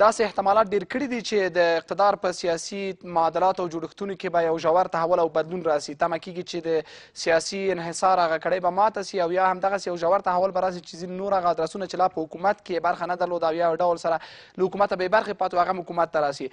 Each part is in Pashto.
داسې احتمالات ډېر کړي دي چې د اقتدار په سیاسي معادلاتو او جوړښتونو کې به یو ژور تحول او بدلون راسي تمه کېږي چې د سیاسي انحصار هغه کړۍ به ماته سي او یا همدغسې یو ژور تحول به راسي چې ځینې نور هغه ادرسونه چې لا په حکومت کې برخه نه درلوده او یا یو ډول سره له حکومته بې برخې پاتې هغه حکومت ته راسي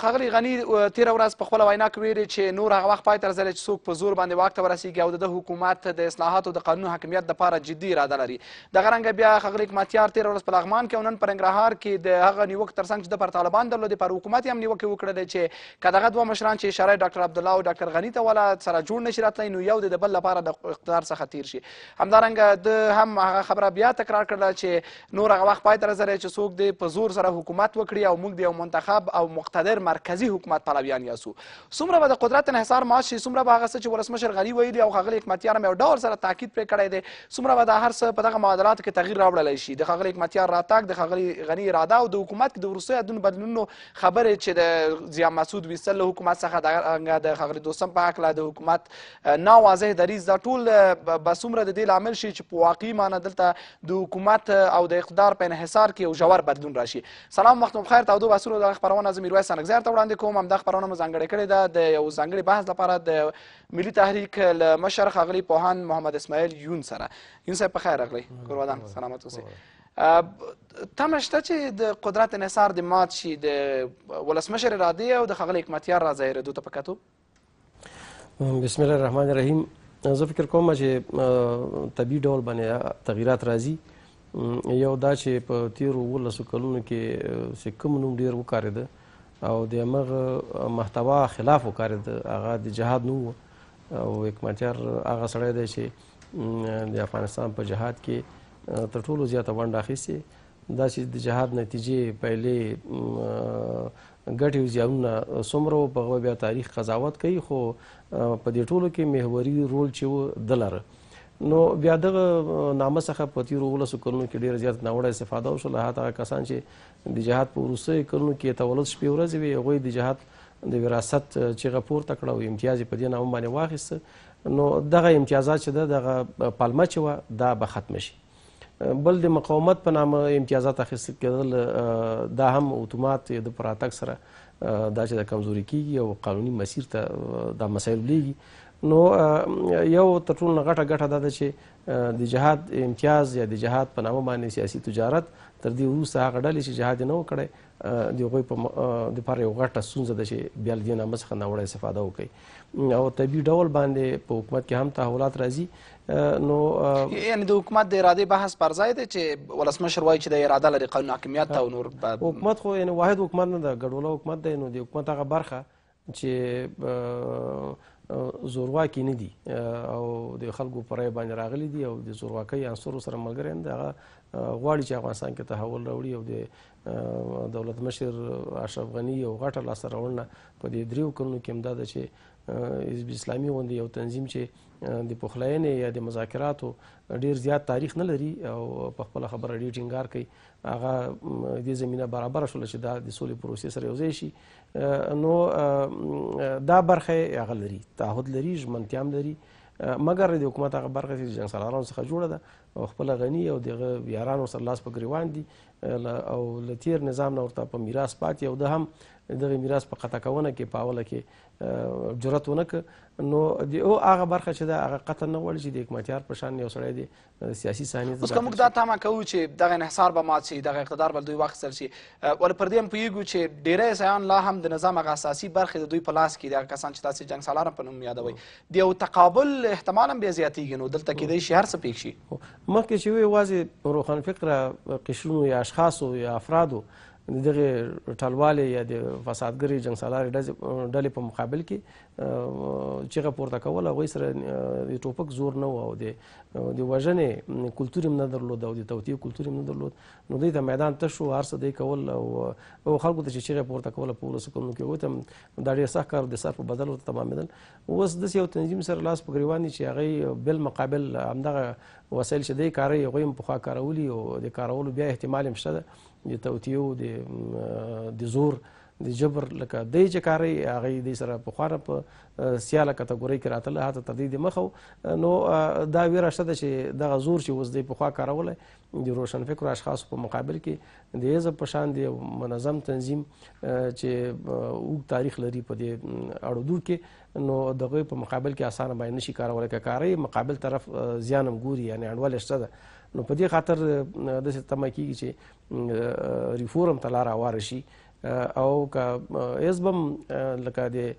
ښاغلی غني تېره ورځ په خپله وینا کې ویلې چې نور هغه وخت پای ته رسېدلی چې څوک په زور باندې واک ته ورسېږي او د ده حکومت د اصلاحاتو د قانون حاکمیت دپاره جدي اراده لري دغه رنګه بیا ښاغلي حکمتیار تېره ورځ په لغمان کې او نن په ننګرهار کې د هغه نیوکې ترڅنګ چې ده پر طالبان درلودې پر حکومت یې هم نیوکې وکړلې چې که دغه دوه مشران چې اشاره ډاکټر عبدالله او ډاکټر غني ته وله سره جوړ نه شي راتلی نو یو دی د بل لپاره د اقتدار څخه تیر شي همدارنګه ده هم هغه خبره بیا تکرار کړله چې نور هغه وخت پای ته رسېدلی چې څوک دی په زور سره حکومت وکړي او موږ د یو منتخب او مقتدر مرکزي حکومت پلویان یاسو څومره به د قدرت انحصار مات شي څومره به هغه څه چې ولسمشر غني ویلي او ښاغلي حکمتیار هم یو ډول سره تاکید پرې کړی دی څومره به دا هر څه په دغه معادلاتو کې تغییر راوړلی شي د ښاغلي حکمتیار راتګ د ښاغلي غني اراده او د حکومت کې د وروستیو عددونو بدلونونو خبرې چې د ضیا مسعود ویستل له حکومت څخه دغه د ښاغلي دوستم په هکله د حکومت نا واضح دریځ دا ټول به څومره د دې لامل شي چې په واقعي معنی دلته د حکومت او د اقتدار په انحصار کې یو ژور بدلون راشي سلام وخت مو بخیر تودو بحثونو دغه خپرونه زه میرویس سنګزیار ته وړاندې کوم همدا خپرونه مو ځانګړې کړې ده د یو ځانګړي بحث لپاره د ملي تحریک له مشر ښاغلي پوهاند محمد اسماعیل یون سره یون صاحب پخیر راغلی کور ودان سلامت اوسئ تمه شته چې د قدرت انحصار د مات شي د ولسمشر ارادې او د ښاغلي حکمتیار را ظاهرېدو ته په کتو بسم الله الرحمن الرحیم زه فکر کوم چې طبي ډول باندې تغیرات راځي یو دا چې په تیرو ولسو کلونو کې چې کوم نوم ډیر وکاریده او د هغه محتوا خلاف وکاریده هغه د جهاد نوم و او حکمتیار هغه سړی دی چې د افغانستان په جهاد کې تر ټولو زیاته ونډه اخیستې دا چې د جهاد نتیجې پایلې ګټې او زیانونه څومره وو په هغه بیا تاریخ قضاوت کوي خو په دې ټولو کې محوري رول چې و د لره نو بیا دغه نامه څخه په تیرو ولسو کلونو کې ډېر زیات ناوړه استفاده وشول حتی هغه کسان چې د جهاد په وروستیو کلونو کې تولد شپې ورځې وي هغوی د جهاد د وراثت چیغه پورته کړه او امتیاز په دې نامه باندې واخیسته نو دغه امتیازات چې ده دغه پلمه چې وه دا به ختمه شي بل د مقاومت په نامه امتیازات اخیستل کېدل دا هم اتومات د پراتک سره دا چې د کمزوري کیږي او قانوني مسیر ته دا مسایل لیږي نو یو تر ټولو نه غټه ګټه دا ده چې د جهاد امتیاز یا د جهاد په نامه باندې سیاسي تجارت تر دې وروسته هغه ډلې چې جهاد نه وکړي د هغوی په لپاره یو غټه ستونزه ده چې بیا له دې نامه څخه ناوړه استفاده وکړي او طبیعي ډول باندې په حکومت کې هم تحولات راځي نو یعنی د حکومت د اراده بحث پر ځای دی چې ولسمشر وایي چې د اراده لري قانون حاکمیت او نور حکومت خو یعنی واحد حکومت نه ده ګډوله حکومت دی نو د حکومت هغه برخه چې زورواکي نه دي او د خلکو پر رای باندې راغلي دي او د زورواکۍ عنصرو سره ملګری دی هغه غواړي چې افغانستان کې تحول راوړي او د دولت مشر اشرف غني او غټه لاسته راوړنه په دې دریو کلونو کې همدا ده چې حزب اسلامي غوندې یو تنظیم چې د پخلاینې یا د مذاکراتو ډیر زیات تاریخ نه لري او په خپل خبره ډیر ټینګار کوي هغه دې زمينه برابر شول چې دا د سولې پروسې سره یوځای شي نو دا برخه هغه لري تعهد لري ژمنتیا هم لري مګر د حکومت هغه برخه چې جنګ سالارانو څخه جوړه ده او خپل غني او دغه یارانو سره لاس په ګریوان دي او له تیر نظام نه ورته په میراث پاتې او د هم دغه میراث په قطع کونه کې پاوله کې جرأت ونک نو د او هغه برخه چې دا هغه قطع نه وړي چې د حکمتیار په شان یو سړی دی سیاسي صحنې اوس که موږ دا تمه کوو چې دغه انحصار به مات شي دغه اقتدار به دوی واخیستل شي ولې پر دې هم پوهېږو چې ډېری عیسایان لا هم د نظام هغه اساسي برخې د دوی په لاس کې دي هغه کسان چې تاسې جنګ سالار په نوم یادوئ د یو تقابل احتمال هم بیا زیاتېږي نو دلته کېدای شي هر څه پېښ شي مخکې چې وي یوازې روښانفکره قشرونو یا اشخاصو یا افرادو د دغه ټلوالې یا د فسادګرې جنګ سالارې ډلې په مقابل کې چیغه پورته کوله هغوی سره د ټوپک زور نه و او د نو د وژنې کلتور هم نه درلود او د توطیې کلتور هم نه درلود نو دوی ته میدان تش شو هر څه دوی کول او او خلکو ته چې چیغې پورته کوله په ولسو کلونو کې وته هم دا ډېر سخت کار د سر په بدل ورته تمامېدل اوس داسې یو تنظیم سره لاس په ګریوان دي چې هغوی بالمقابل همدغه وسایل چې دوی کاروي هغوی هم پخوا کارولي او د کارولو بیا احتمال هم شته د توطیو د زور د جبر لکه دی چې کاري هغه د سره په خوانه په سیاله کټګوري کې راتله هاته تر دې د مخه نو دا ویره شته چې دغه زور چې وز دی په خوا کارول د روشن فکر اشخاص په مقابل کې د یزه په شان دی منظم تنظیم چې او تاریخ لري په دې اړو دور کې نو دغه په مقابل کې اسانه باندې نشي کارول کې کاري مقابل طرف زیانم ګوري یعنی اړول شته نو په دې خاطر د څه تمه کیږي چې ریفورم ته لار هواره شي او که حزب هم لکه د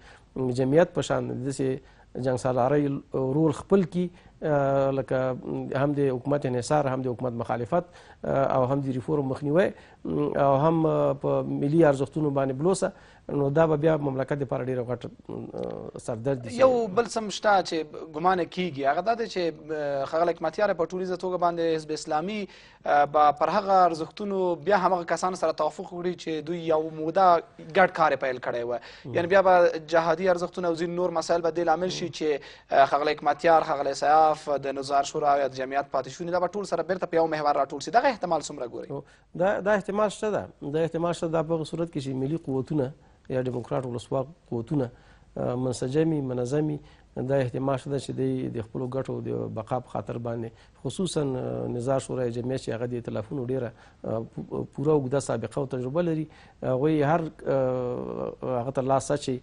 جمعیت په شان داسې جنګ سالارۍ رول خپل کی لکه هم د حکومت انحصار هم د حکومت مخالفت او هم د ریفورم مخنیوي او هم په ملي ارزښتونو باندې بلوسه نو دا به بیا مملکت لپاره ډیر غټ سردرد دي یو بل سم شته چې ګمان کیږي هغه دا چې خغل حکمتیار په ټولیزه توګه باندې حزب اسلامي به پر هغه ارزښتونو بیا همغه کسان سره توافق وکړي چې دوی یو موده ګډ کار پیل کړی و یعنی بیا به جهادي ارزښتونه او ځین نور مسایل به دې لامل شي چې خغل حکمتیار خغل سیاف د نظار شورا یا د جمعیت پاتې شونې دا به ټول سره بیرته په یو محور راټول شي دغه احتمال څومره ګوري دا دا احتمال شته ده دا احتمال شته دا په صورت کې چې ملي قوتونه یا دیموکرات ولسواک قوتونه منسجمي منظمي دا احتمال شته چې د خپل ګټو د بقا په خاطر باندې خصوصا نظار شورای جمعیت چې هغه د ائتلافونو ډیره پوره اوږده سابقه او تجربه لري هغوی هر هغه ته لاس اچوي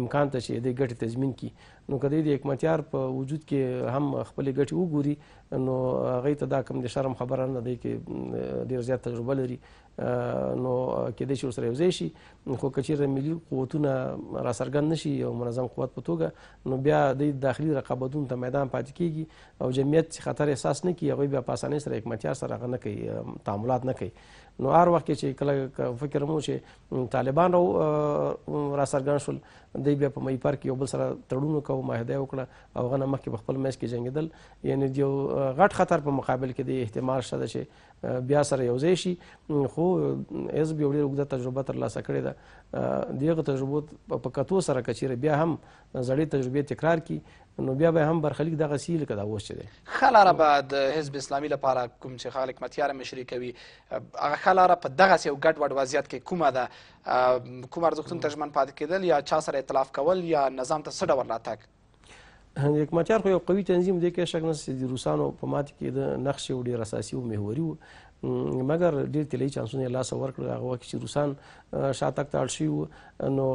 امکان ته چې د ګټې تضمین کړي نو که د حکمتیار په وجود کې هم خپلې ګټې وګوري نو هغوی ته دا کوم د شرم خبره نه دی کې ډېر زیات تجربه لري نو کېدای شي ورسره یوځای شي خو که چېرته ملي قوتونه راڅرګند نشي یو منظم قوت په توګه نو بیا د داخلي رقابتونو ته میدان پاتې کېږي او جمعیت چې خطر احساس نه کړي هغوی بیا په اسانۍ سره حکمتیار سره هغه نه کوي تعاملات نه کوي نو هر وخت چې کله فکر مو چې طالبان را راڅرګند شول دوی بیا په مې پر کې یو بل سره تړون وکړ معاهده یې وکړه او هغه نه مخکې په خپل منځ کې جنګېدل یعنې د یو غټ خطر په مقابل کې د احتمال شته چې بیا سره یو ځای شي خو ایز بیا ډېر اوږده تجربه ترلاسه کړې ده د هغه تجربو په کتو سره که چېرې بیا هم زړې تجربې تکرار کړي نو بیا به هم برخلیک دغه سی لکه دا اوس چې دی ښه لاره به د حزب اسلامي لپاره کوم چې ښاغلی حکمتیار مشري کوي هغه ښه لاره په دغسې یو ګډ وډ وضعیت کې کومه ده کوم ارزښتونو ته ژمن پاتې کېدل یا چا سره اطلاف کول یا نظام ته څه ډول راتګ یکمچار خو یو قوي تنظیم دی کې شک نشته چې روسانو په مات کې د نقش یو ډیر اساسي او محوري وو مګر ډیر طلایي چانسونه لاس ورکړ هغه وخت چې روسان شاتک ته اړ شوي نو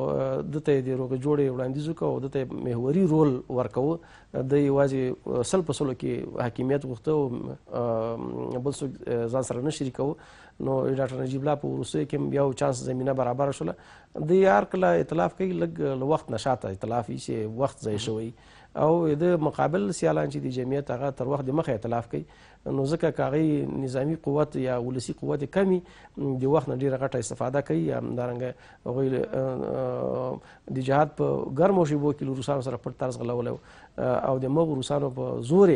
دته یې د روغې جوړې وړاندیز وکړ او دته محوري رول ورکاوه د یوازې سل په سلو کې حاکمیت غوښته او بل څوک ځان سره نه شریکاوه نو ډاکټر نجیب الله په وروستیو کې بیا چانس زمينه برابر شوله د یار کله ائتلاف کوي لږ له وخت نه شاته ائتلاف وي چې وخت ضایع شوی او د مقابل سیالان چې د جمعیت هغه تر وخت د مخه ائتلاف کوي نو ځکه که هغوی نظامي قوت یا ولسي قوت یې کم وي د وخت نه ډېره غټه استفاده کوي همدارنګه هغوی د جهاد په ګرمو شېبو کې له روسانو سره پټ طرز غلولی او د مغو روسانو په زور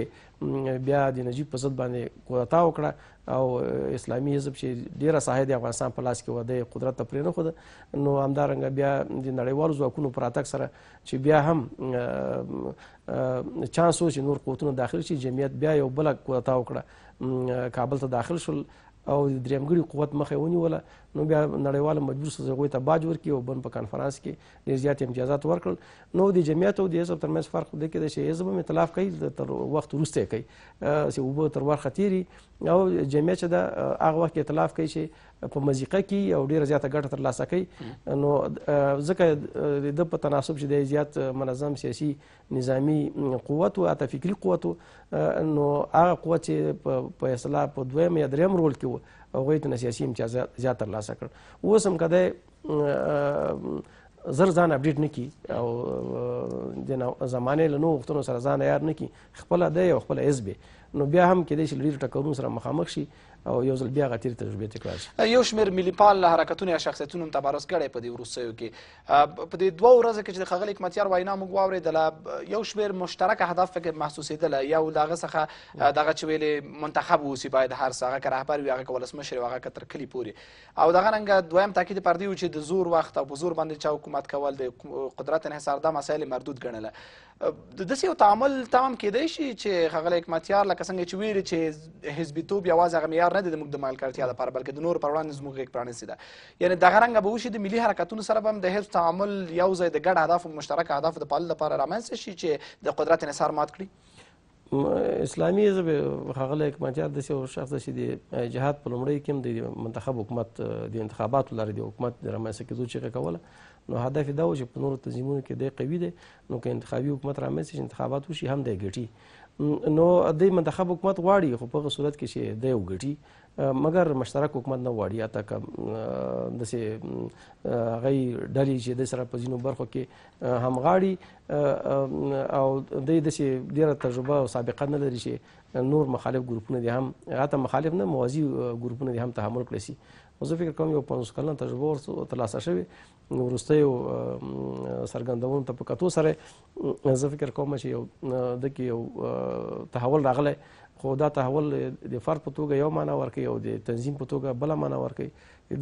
بیا د نجیب په ضد باندې کودتا وکړه او اسلامي حزب چې ډیره ساحه د افغانستان په لاس کې و د قدرت ته پرې نه خود نو همدارنګه بیا د نړیوالو ځواکونو پر اتک سره چې بیا هم چانس و چې نور قوتونه داخل شي جمعیت بیا یو بل کودتا وکړه کابل ته داخل شول او د دریمګړي قوت مخه ونیوله نو بیا نړیواله مجبور سزغوی ته باج ورکړي او بن په کانفرنس کې ډېر زیات امتیازات ورکړل نو د جمعیت او د حزب ترمنځ فرق دی کې چې حزب هم اطلاف کوي تر وخت وروسته کوي چې اوبه تر ورخه تیری او جمعیت چې دا هغه وخت اطلاف کوي چې په مزیقه کې او ډیره زیاته ګټه تر لاسه کوي نو ځکه د په تناسب چې د زیات منظم سیاسي نظامی قوت او حتی فکری قوت نو هغه قوت چې په اصلاح په دویم یا دریم رول کې وو هغوی ته سیاسي امتیاز زیات ترلاسه کړ اوس هم که دی زر ځان اپډیټ نه کی او د زمانه له نو وختونو سره ځان یار نه کی خپل د یو خپل حزب نو بیا هم کې د شي لري ټکرون سره مخامخ شي او یو ځل بیا غتیر تجربه تکرار شي یو شمیر ملي پال له حرکتونو یا شخصیتونو تبرز کړي په دې وروستیو کې په دې دوه ورځو کې چې خغل حکمتیار وینا موږ واورېدله یو شمیر مشترک هدف فکر محسوسېدل یو دغه څخه دغه چې ویلې منتخب اوسي باید هر څه هغه رهبر وي هغه ولسمشر وي هغه تر کلی پوري او دغه رنګه دویم تاکید پر دیو چې د زور وخت او په زور باندې چا حکومت کول د قدرت انحصار دا مسایل مردود ګڼله د داسې یو تعامل تمام کېدای شي چې ښاغلی حکمتیار لکه څنګه چې ویلي چې حزبیتوب یوازې هغه معیار نه دی د موږ د ملکرتیا لپاره بلکې د نورو پر وړاندې زموږ غېږ پرانیستې ده یعنې دغه رنګه به وشي د ملي حرکتونو سره به هم د حزب تعامل یو ځای د ګډ اهدافو مشترک اهدافو د پاللو لپاره رامنځته شي چې د قدرت انحصار مات کړي اسلامي حزب خغله حکمتیار د یو شخص چې د جهاد په لومړی کې د منتخب حکومت د انتخاباتو لارې د حکومت د رامنځته کېدو چیغه کوله نو هدف دا و چې په نورو تنظیمونو کې دی قوي دی نو که انتخابي حکومت رامنځته شي انتخابات وشي هم دی ګټي نو د منتخب حکومت غواړي خو په هغه صورت کې چې دی وګټي مګر مشترک حکومت نه غواړي اته کوم د سي غي ډلې چې د سره په ځینو برخو کې همغاړي او د دې سي ډیره تجربه او سابقه نه لري چې نور مخالف ګروپونه دي هم هغه مخالف نه موازی ګروپونه دي هم تحمل کړی سي زه فکر کوم یو 500 کلن تجربه ورته ترلاسه شوی وروستیو څرګندونو ته په کتو سره زه فکر کوم چې یو د کې یو تحول راغلی خو دا تحول د فرد په توګه یو معنا ورکوي او د تنظیم په توګه بله معنا ورکوي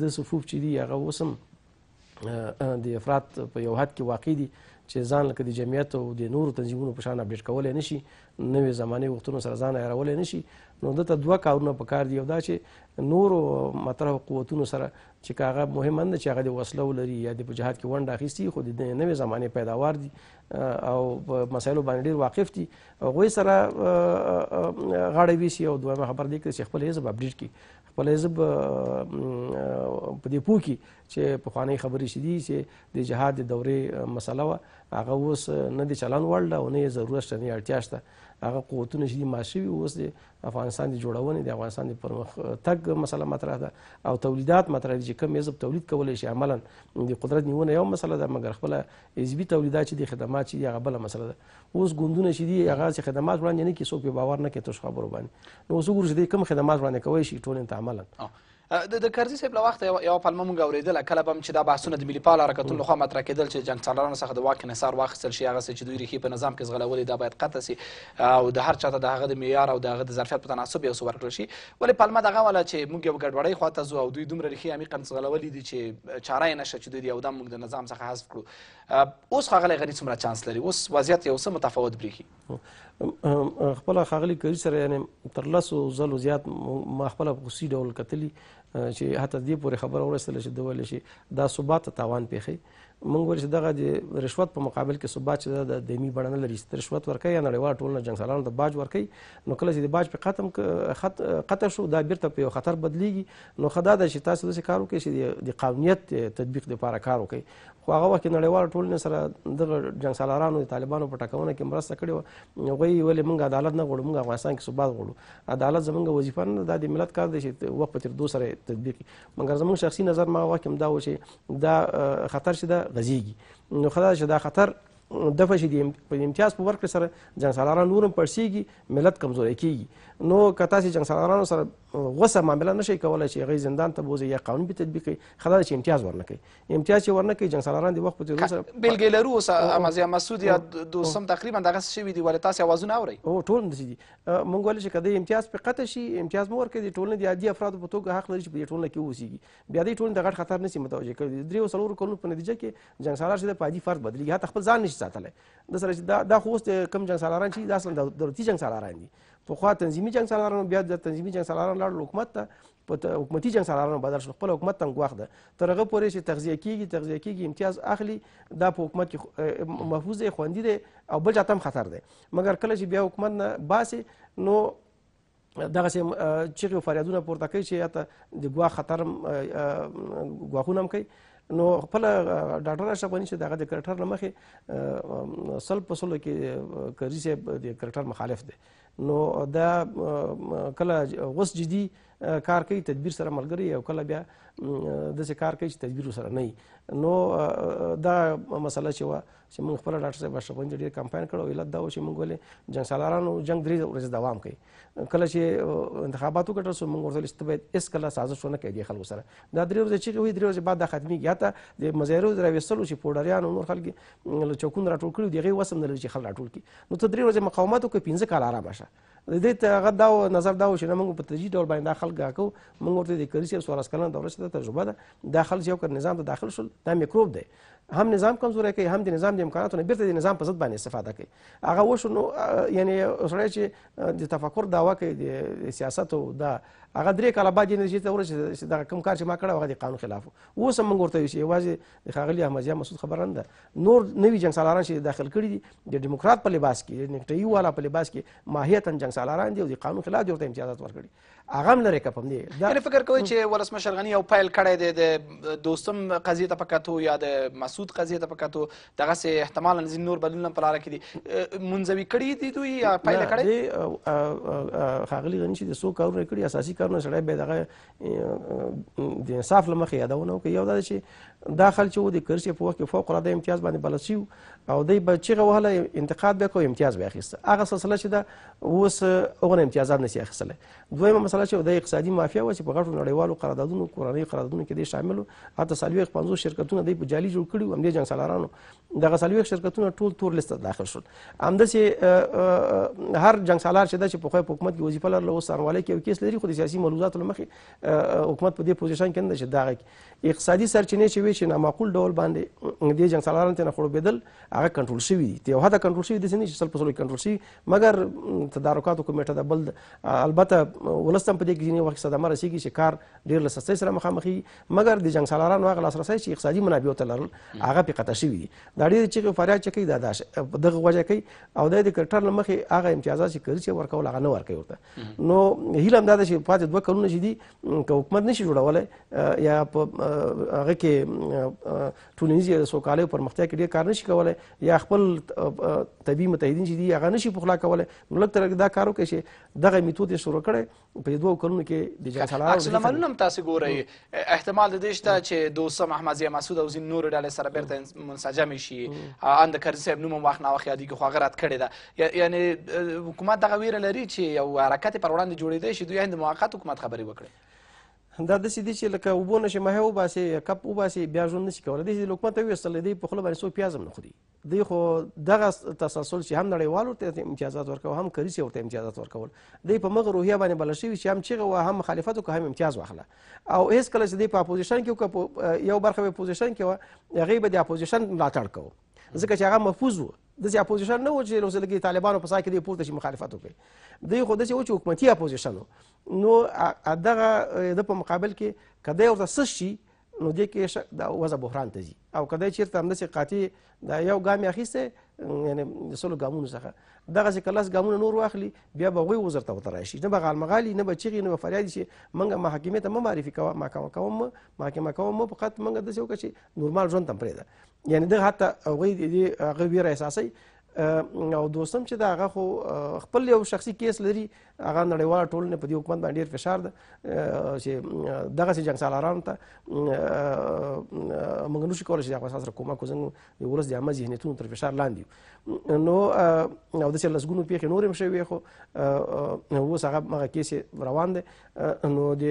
د صفوف چې دي هغه اوس هم د افراد په یو حد کې واقع دي چې ځان لکه د جمعیت او د نورو تنظیمونو په شان اپډیټ کولی نه شي نوې زمانې وختونو سره ځان عیارولی نه شي نو دلته دوه کارونه په کار دي یو دا چې نورو مطرحو قوتونو سره چې که هغه مهم هم نه چې هغه د وسله ولري یا د په جهاد کې ونډه اخیستي خو د نوې زمانې پیداوار دي او په مسایلو باندې ډیر واقف دي هغوی سره غاړه ویسي او دویمه خبره دې کړي چې خپل حزب اپډیټ کړي خپل حزب په دې پوه کړي چې پخوانۍ خبرې چې دي چې د جهاد د دورې مسله وه هغه اوس نه د چلن وړ ده او نه یې ضرورت شته نه یې اړتیا شته هغه قوتونه چې دي مات شوي اوس د د افغانستان د جوړونې د افغانستان د پرمختګ مسله مطرح ده او تولیدات مطرح دي چې کوم حزب تولید کولی شي عملا د قدرت نیونه یو مسله ده مګر خپل حزبي تولیدات چې دي خدمات چې دي هغه بله مسله ده اوس ګوندونه چې دي هغه چې خدمات وړاندې نه کوي څوک پرې باور نه کوي تاسو خبرو باندې نو اوس وګورو چې دوی کوم خدمات وړاندې کولی شي ټولنې ته عملا د د کرزي صاحب له وخته یو یو پلمه مونږ اوریدله کله به چې دا بحثونه د ملي پال حرکتونو لخوا مطرح کېدل چې جنګ سالارانو څخه د واک انحصار واخیستل شي هغه څه چې دوی ریښې په نظام کې ځغلولې دا باید قطع شي او د هر چاته د هغه د معیار او د هغه د ظرفیت په تناسب یو څه ورکړل شي ولې پلمه دغه ولا چې مونږ یو ګډوډۍ خواته ځو او دوی دومره ریښې عمیقا ځغلولې دي چې چاره یې نشته چې دوی یو دم مونږ د نظام څخه حذف کړو اوس ښاغلی غني څومره چانس لري اوس وضعیت یو څه متفاوت بریښي خپل خاغلی کوي سره یعنی تر لاسو زلو زیات ما خپل غوسی ډول کتلی چې حتی دې پورې خبره ورسېدل چې د ویل شي دا ثبات تاوان پیخي موږ ورته دغه د رشوت په مقابل کې ثبات چې د دمی بڼه نه لري چې رشوت ورکړي یا نړیوال ټولنه جنگ سالانو ته باج ورکړي نو کله چې د باج په ختم خط قطع شو دا بیرته په یو خطر بدلیږي نو خدا د چې تاسو د کارو کې چې د قانونیت تطبیق لپاره کار وکړي خو هغه وخت نړیوال ټولنې سره دغه جنگسالارانو د طالبانو په ټاکونه کې مرسته کړې وه هغوی ولې موږ عدالت نه غواړو موږ افغانستان کې ثبات غواړو عدالت زموږ وظیفه نه ده د ملت کار دی چې وخت په تر دوه سره تطبیق مګر زموږ شخصي نظر ما وخت دا و چې دا خطر چې دا غزيږي نو خدای چې دا خطر د فشي د امتیاز په ورکړې سره جنگسالاران نورم پړسیږي ملت کمزوري کیږي نو که تاسو جنگسالارانو سره غوسه معامله نشي کولای چې غي زندان ته بوزي یا قانون به تطبیق کړي خدای چې امتیاز ورنکړي امتیاز چې ورنه کوي جنګسالاران د وخت په تېرېدو سره بېلګې لرو اوس امازیا مسعود یا دوستم تقریبا دغسې شوي دي ولې تاسې اوازونه اورئ هو ټول همداسې دي موږ ویلی چې که د امتیاز پرې قطع شي امتیاز مو ورکوي د ټولنې د عادي افرادو په توګه حق لري چې په دې ټولنه کې واوسېږي بیا دې ټولنې ته غټ خطر نه شي متوجه کړی د درېیو څلورو کلونو په نتیجه کې جنګسالار چې دی په عادي فرد بدلېږي حتی خپل ځان نه شي ساتلی د سره چې دا دا خو اوس د کوم جنګسالاران چې دا اصلا دولتي جنګسالاران دي پخوا تنظیمي جنګسالاران بیا د تنظیمي جنګسالاران لاړل حکومت ته په حکومتي جنګسالارانو بدل شول خپل حکومت تم ګواښ ده تر هغه پورې چې تغذیه کیږي تغذیه کیږي امتیاز اخلي دا په حکومت کې محفوظ دی خوندي دی او بل چاته هم خطر دی مګر کله چې بیا حکومت نه باسي نو دغه سي چیغې او فریادونه پورته کوي چې یاته د ګواښ خطر ګواښونه هم کوي نو خپل ډاکټر اشرف غني چې دغه د کرکټر لمخې سل په سلو کې کرزي صاحب د کرکټر مخالف دی نو دا کله غوس جدي کار کوي تدبیر سره ملګری او کله بیا د څه کار کوي چې تدبیر سره نه نو دا مسله چې وا چې موږ خپل ډاکټر صاحب اشرف غنی ډیر کمپاین کړو علت دا و چې موږ ولې جنگ سالارانو جنگ درې ورځې دوام کوي کله چې انتخابات وکړل سو موږ ورته لسته باید اس کله سازش ونه کوي خلکو سره دا درې ورځې چې وي درې ورځې بعد د ختمي یا ته د مزایرو درا وسلو چې پوډریان نور خلک له چوکون راټول کړو دیغه وسم نه لږ خل راټول کی نو ته درې ورځې مقاومت وکړه پنځه کاله آرامه شه د دې ته هغه دا نظر دا و چې نه موږ په تدریجي ډول باندې دا خلک راکو موږ ورته د کري صاحب څوارلس کلنه دوره چې تجربه ده دا خلک چې یو کړ نظام ته داخل شول دا میکروب دی هم نظام کمزوری کوي هم د نظام د امکاناتو نه بیرته د نظام په ضد باندې استفاده کوي هغه وشو نو یعنی سړی چې د تفکر دعوا کوي د سیاست او دا هغه درې کاله بعد یې نتیجې ته ورسېد چې دغه کوم کار چې ما کړی هغه د قانون خلاف و اوس هم موږ ورته وایو چې یوازې د ښاغلي احمدضیا مسعود خبره نه ده نور نوي جنګ سالاران چې داخل کړي دي د دیموکرات په لباس کې نیکټایي والا په لباس کې ماهیتا جنګ سالاران دي او د قانون خلاف دي ورته امتیازات ورکړي هغه هم لرې کپم دی دا یعنې فکر کوئ چې ولسمشر غني یو پیل کړی دی د دوستم قضیې ته په کتو یا د مسعود قضیې ته په کتو دغسې احتمالا ځینې نور بدلونه په لاره کې دي منزوي کړي دي دوی یا پیل کړی ښاغلي غني چې د څو کارونه کړي اساسي کارونه سړی به دغه د انصاف لمخې یادونه وکړي یو دا چې دا خل چې و د کرسي په وخت کې فوق العاده امتیاز باندې بلد شي او دی به چیغه وهله انتقاد به کو امتیاز به اخیسته هغه سلسله چې دا اوس هغه امتیازات نشي اخیستلی دویمه مسله چې د اقتصادي مافیا و چې په غټو نړیوالو قراردادونو کورنۍ قراردادونو کې دی شامل حتی سالوي 50 شرکتونه دی په جالي جوړ کړي هم دې جنگ سالارانو دغه څلوېښت شرکتونه ټول تور لیست ته داخل شول همداسې هر جنګ سالار چې دا چې پخوا په حکومت کې وظیفه لرله اوس څارنوالۍ کې یو کیس لري خو د سیاسي ملوزاتو له مخې حکومت په دې پوزیشن کې نه ده چې دغه کې اقتصادي سرچینې چې وي چې نامعقول ډول باندې دې جنګ سالارانو ته نه خړوبېدل هغه کنټرول شوي دي ته یو حد کنټرول شوي داسې نه چې سل په سلو کنټرول شوي مګر تدارکاتو کمیټه ده بل البته ولس هم په دې کې ځینې وخت صدمه رسېږي چې کار ډېر له سستۍ سره مخامخ مګر د جنګسالارانو هغه لاسرسی چې اقتصادي منابعو ته لرل هغه پې قطع شوي دي دا ډېرې چیغې فریاد چې کوي دا دا دغه وجه کوي او دا د کرکټر له مخې هغه امتیازات چې کري چې ورکول هغه نه ورکوي ورته نو هیله همدا ده چې پاتې دوه کلونه چې دي که حکومت نشي جوړولی یا په هغه کې ټولنیزې د سوکالۍ او پرمختیا کې ډېر کار نشي کولی یا خپل طبیعي متحدین چې دي هغه نشي پخلا کولی نو لږ تر لږه دا کار وکړي چې دغه میتود یې شروع کړی په دې دوه کلونو کې د جنګ سالار عکس العملونه هم تاسو ګورئ احتمال د دې شته چې دوسم احمد ضیا مسعود او ځین نور ډلې سره بیرته منسجم شي ان د کرزي صاحب نوم واخ نه واخ یادې کې خو غرات کړی دا یعنی حکومت دغه ویره لري چې یو حرکت پر وړاندې جوړېدای شي دوی هند موقت حکومت خبرې وکړي دا د سې دي چې لکه وبونه شي مه وباسي کپ وباسي بیا ژوند نشي کولای د حکومت ویستل دی په خپل باندې سو پیازم نه خوري دوی خو دغه تسلسل چې هم نړیوال ورته امتیازات ورکول هم کریسي ورته امتیازات ورکول دوی په مغه روحیه باندې بل شوي چې هم چیغه وه هم مخالفت وکړه هم امتیاز واخله او هیڅ کله چې دوی په اپوزیشن کې یو برخه په اپوزیشن کې وه هغوی به د اپوزیشن ملاتړ کوو ځکه چې هغه محفوظ وو داسې اپوزیشن نه و چې لوسه لګي طالبانو په سا کې دی پورته شي مخالفت وکړي دوی خو داسې و چې حکومتي اپوزیشن نو دغه د په مقابل کې کدی ورته سس شي نو دې کې شک دا وضع بحران ته ځي او کدی چیرته همداسې قاطع دا یو ګام یې اخیستی یعنې د سلو ګامونو څخه دغسې که لس ګامونه نور واخلي بیا به هغوی عذر ته ورته راشي نه به غالمغالي نه به چیغي نه به فریادي چې موږ محاکمې ته مه معرفي کوه محاکمه کوم مه محاکمه کوم مه فقط موږ داسې وکړه چې نورمال ژوند ته هم پرېږده یعنې دغه حتی هغوی د هغه ویره احساسوي او دوستم چې دا هغه خو خپل یو شخصي کیس لري هغه نړیوال ټولنه په دې حکومت باندې ډیر فشار ده چې دغه سي جنگ سالاران ته موږ نشو کولای چې د افغانستان سره کومک وزنګو د ولس د عامه ذهنیتونو تر فشار لاندې نو او د څه لسګونو پیښې نور هم شوي خو اوس هغه هغه کیس روان دی نو د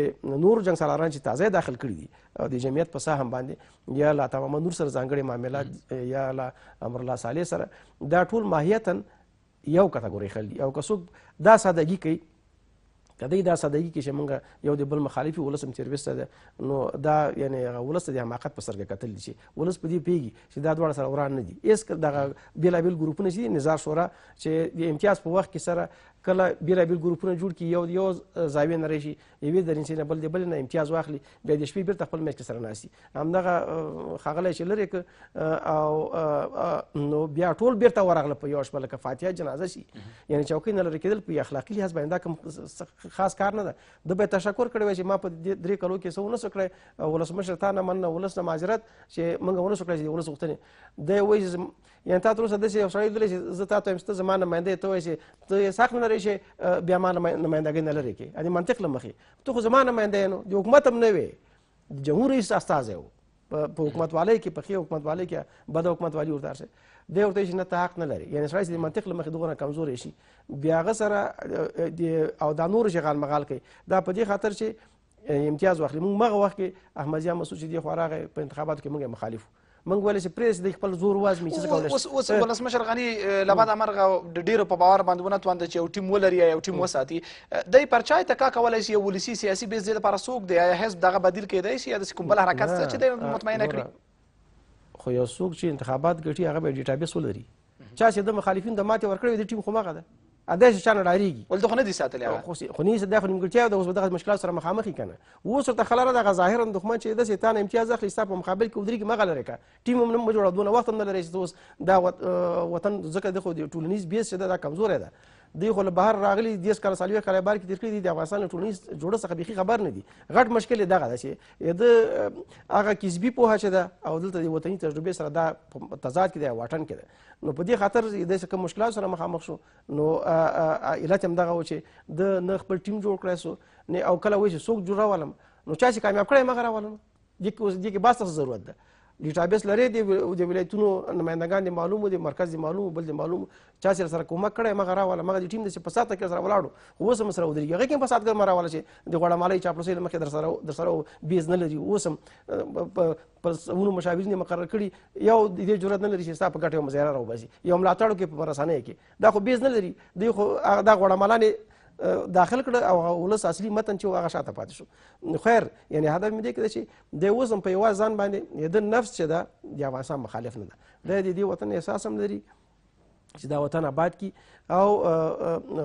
نور جنگ سالاران چې تازه داخل کړي دي د جمعیت په ساهم باندې یا لا تمام نور سره ځانګړي معاملات یا لا امر الله صالح سره دا ټول ماهیتا یو کټګوري خل دي او که څوک دا سادهګي کوي کدی دا سادهګي کې چې موږ یو د بل مخالفي ولسم سرویس ته نو دا یعنی ولس د حماقت په سرګه کتل دي چې ولس په دې پیږي چې دا دواړه سره وران نه دي ایس دغه بیلابل ګروپونه چې نظار شورا چې د امتیاز په وخت کې سره کله بیلابل ګروپونه جوړ کی یو یو زاویه نه راشي یوې درینچې نه بل د بل نه امتیاز واخلي بیا د شپې بیرته خپل میچ کې سره ناشتي همدغه خغلی چې لرې ک او نو بیا ټول بیرته ورغله په یو شپه لکه فاتحه جنازه شي یعنی چوکۍ نه لرې کېدل په اخلاقي لحاظ باندې دا کوم خاص کار نه ده ده به تشکر کړی وای چې ما په درې کلو کې څه ونه کړی ولسمشر تا نه مننه ولس نه معذرت چې موږ ونه کړی چې ولس غوښتنې دی وایي یعنې تا تر اوسه داسې یو سړی لیدلی چې زه تا ته وایم چې ته زما نماینده یې ته وایې چې ته یې ساخت نه لرې شې بیا ما نمایندګۍ نه لرې کې یعنې منطق له مخې ته خو زما نماینده یې نو د حکومت هم نه وې جمهور رئیس استازی و په حکومتوالۍ کې په ښې حکومتوالۍ کې بده حکومتوالي ورته شي دی ورته چې نه ته حق نه لري یعنې سړی چې د منطق له مخې دغونه کمزوری شي بیا هغه سره او دا نور شغال مغال کوي دا په دې خاطر چې یعنی امتیاز واخلي موږ مغه وخت کې احمد ضیا مسعود چې دی خو راغی په انتخاباتو کې موږ مخالفو موږ ولې چې پریس د خپل زور واز می چې کولای اوس اوس ولسمشر غنی لباد امرغه د ډیرو په باور باندې ونه توند چې یو ټیم ولري یو ټیم وساتي د پرچای ته کا کولای شي ولسی سیاسي بیس د لپاره سوق دی یا هیڅ دغه بدیل کېدای شي یا د کوم بل حرکت څه چې د مطمئنه کړی خو یو څوک چې انتخابات ګټي هغه به ډیټابیس ولري چا چې د مخالفین د ماتې ورکړې د ټیم خو مغه ده اده چې چانه ډاریږي ول دغه نه دي ساتلی هغه خو خو نه د خو نیمګړتیا د اوس دغه مشکلات سره مخامخ کنه اوس ورته خلاره دغه ظاهرا دښمن چې د سیتان امتیاز اخلي ستاسو په مقابل کې ودرېږي مغه لري کا ټیم هم نه جوړه دونه وخت هم نه لري چې اوس دا وطن ځکه د خو د ټولنیز بیس چې دا کمزور ده دی خو له بهر راغلي دیس کال سالوي کال بار کې تیر کړی دی د افغانستان ټولنیز جوړه څخه بيخي خبر نه دي غټ مشکل دغه ده چې یا د هغه کسبي پوهه چې ده او دلته د وطني تجربې سره دا تضاد کې دی واټن کې ده نو په دې خاطر د څه کوم مشکلات سره مخامخ شو نو علت هم دغه و چې د نه خپل ټیم جوړ کړای سو نه او کله وایي چې څوک جوړولم نو چا چې کامیاب کړی مګر راولم دې کې اوس دې کې باسته ضرورت ده ډیټابیس لري د د ولایتونو نمائندګان دي معلومو دي مرکز دي معلومو بل دي معلومو چا سره سره کومک کړي مغه راواله مغه د ټیم د په ساته کې سره ولاړو اوس هم سره ودرېږي هغه کې په ساته کې راواله شي د غوړه مالې چا پروسې مخې در سره در سره بیز نه لري اوس هم په سونو مشاورین مقرر کړي یو د دې جرأت نه لري چې ستا په ګټه مزیره راو باسي یو ملاتړو کې په رسانه کې دا خو بیز نه لري دی خو دا غوړه مالانه داخل کړ او ولس اصلي متن چې هغه شاته پاتې شو خیر یعنی هدف مې دی کړی چې دی اوس هم په یوازې ځان باندې د نفس چې ده د افغانستان مخالف نه ده دی د دې وطن احساس هم لري چې دا وطن آباد کی او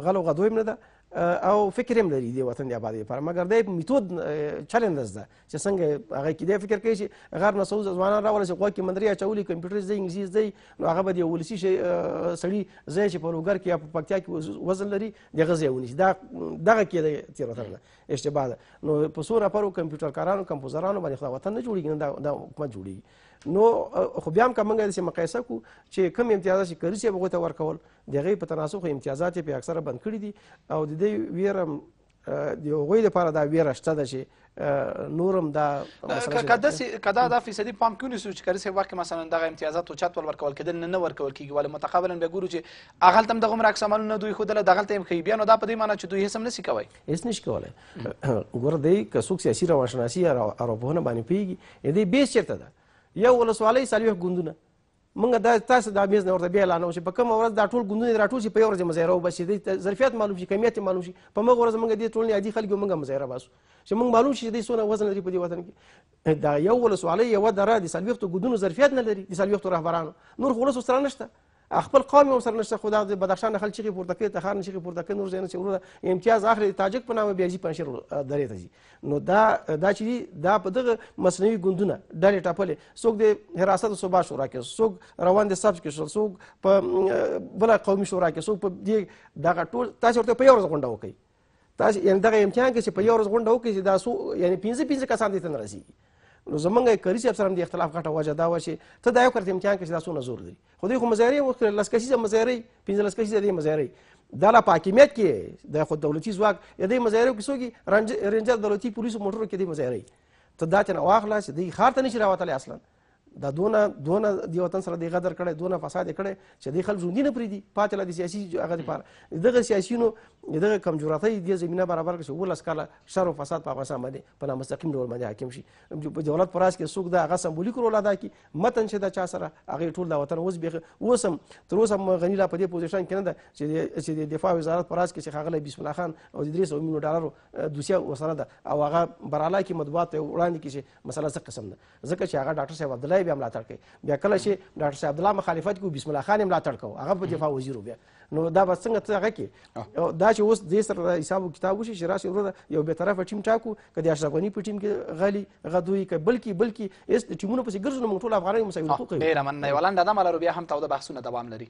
غلو غدو هم نه ده او فکر هم لري د وطن د آبادۍ لپاره مګر دی په میتود چلند زده چې څنګه هغه کې دی فکر کوي چې غیر نسوز ځوانان راوړل چې غوږ کې مندري اچولي کمپیوټر زده انګلیسي زده نو هغه به د ولسي شي سړي ځای چې په لوګر کې یا په پکتیا کې وزن لري دغه ځای ونیسي دا دغه کې دی تېروتنه ده اشتباه ده نو په څو راپرو کمپیوټرکارانو کمپوزرانو باندې خدا وطن نه جوړیږي نه دا حکومت جوړیږي نو خو بیا هم که موږ داسې مقایسه کو چې کم امتیازات چې کري صاحب هغوی ته ورکول د هغې په تناسب خو امتیازات یې په اکثره بند کړي دي او د دې ویره د هغوی لپاره دا ویره شته ده چې نورم دا کدا سي کدا دا فیصدي پام کونی سو چې کړي سي واکه مثلا دغه امتیازات او چت ول ورکول کېدل نه نه ورکول کیږي ول متقابلا به ګورو چې اغل تم دغه مرکه سمون نه دوی خود له دغه تم خي بیا نو دا په دې معنی چې دوی هیڅ هم نسی کوي هیڅ نشي کولای ګوره دی که څوک سیاسي روانشناسي یا ارواپوهنه باندې پوهېږي نو دی بیس چېرته ده یو ولسوالۍ څلوېښت ګوندونه موږ دا تاسو دا میز نه ورته بیا اعلان وشي په کومه ورځ دا ټول ګوندونه راټول شي په یو ورځ مظاهره وباسي د ظرفیت معلوم شي کمیت معلوم شي په موږ ورځ موږ دې ټولنې عادي خلک موږ مظاهره باسو چې موږ معلوم شي دې څونه وزن لري په دې وطن کې دا یو ولسوالۍ یو دره د څلوېښتو ګوندونو ظرفیت نه لري د څلوېښتو رهبرانو نور خو ولس ورسره نشته خپل قوم هم سره نشته خو دا د بدخشان خلک چیغې پورته کوي تخار نه چیغې پورته کوي نور ځایونه چې وروره امتیاز اخلي د تاجک په نامه بیا ځي پنجشیر درې ته ځي نو دا دا چې دي دا په دغه مصنوعي ګوندونه ډلې ټپلې څوک د حراست او ثبات شورا کې څوک روان د سبز کې شول څوک په بله قومي شورا کې څوک په دې دغه ټول تاسو ورته په یو ورځ غونډه وکړئ تاسو یعنی دغه امتحان کې چې په یو ورځ غونډه وکړي چې دا سو یعنی 15 15 کسان دې ته نه رسي نو زمونږ کری صاحب سره هم د اختلاف غټه وجه دا و چې ته دا یو کرت امتحان کې چې دا سو نزور لري خو دوی خو مزاري وکړه لس کسیزه مزاري 15 لس کسیزه دې مزاري دا لا پاکمیت کې د خود دولتي ځواک یا د مزاري کې سوګي رنجر دولتي پولیسو موټرو کې دې مزاري ته دا چې نه واخلا چې دې خار ته نشي راوتلی اصلا دا دونه دونه دی وطن سره دی غدر کړي دونه فساد کړي چې دی خلک ژوندۍ نه پریدي پاتې لا د سیاسي هغه لپاره دغه سیاسيونو دغه کمزورتۍ د زمينه برابر کړي چې ولس کاله شر او فساد په افغانستان باندې په نامستقیم ډول باندې حاکم شي په دولت پراس کې څوک دا هغه سمبولیک رول ادا کی متن چې دا چا سره هغه ټول دا وطن اوس به اوسم تر اوسه غنی لا په دې پوزیشن کې نه ده چې چې د دفاع وزارت پراس کې چې خغله بسم الله خان او د 300 میلیون ډالر دوسیه وسره ده او هغه براله کې مطبوعات وړاندې کې چې مسله څه قسم ده ځکه چې هغه ډاکټر صاحب عبدالله بیا ملاتړ کوي بیا کله چې ډاکټر صاحب عبدالله مخالفت کوي بسم الله خان یې ملاتړ کوي هغه په دفاع وزیر بیا نو دا به څنګه څنګه کې دا چې اوس دې سره حساب کتاب وشي چې راشي وروره یو به طرف ټیم ټاکو کدي اشرف غنی په ټیم کې غلي غدوي ک بلکې بلکې اس ټیمونو پسې ګرځو موږ ټول افغانان مساوي حقوق ډیر مننه ولنډه دا ملرو بیا هم تاوده بحثونه دوام لري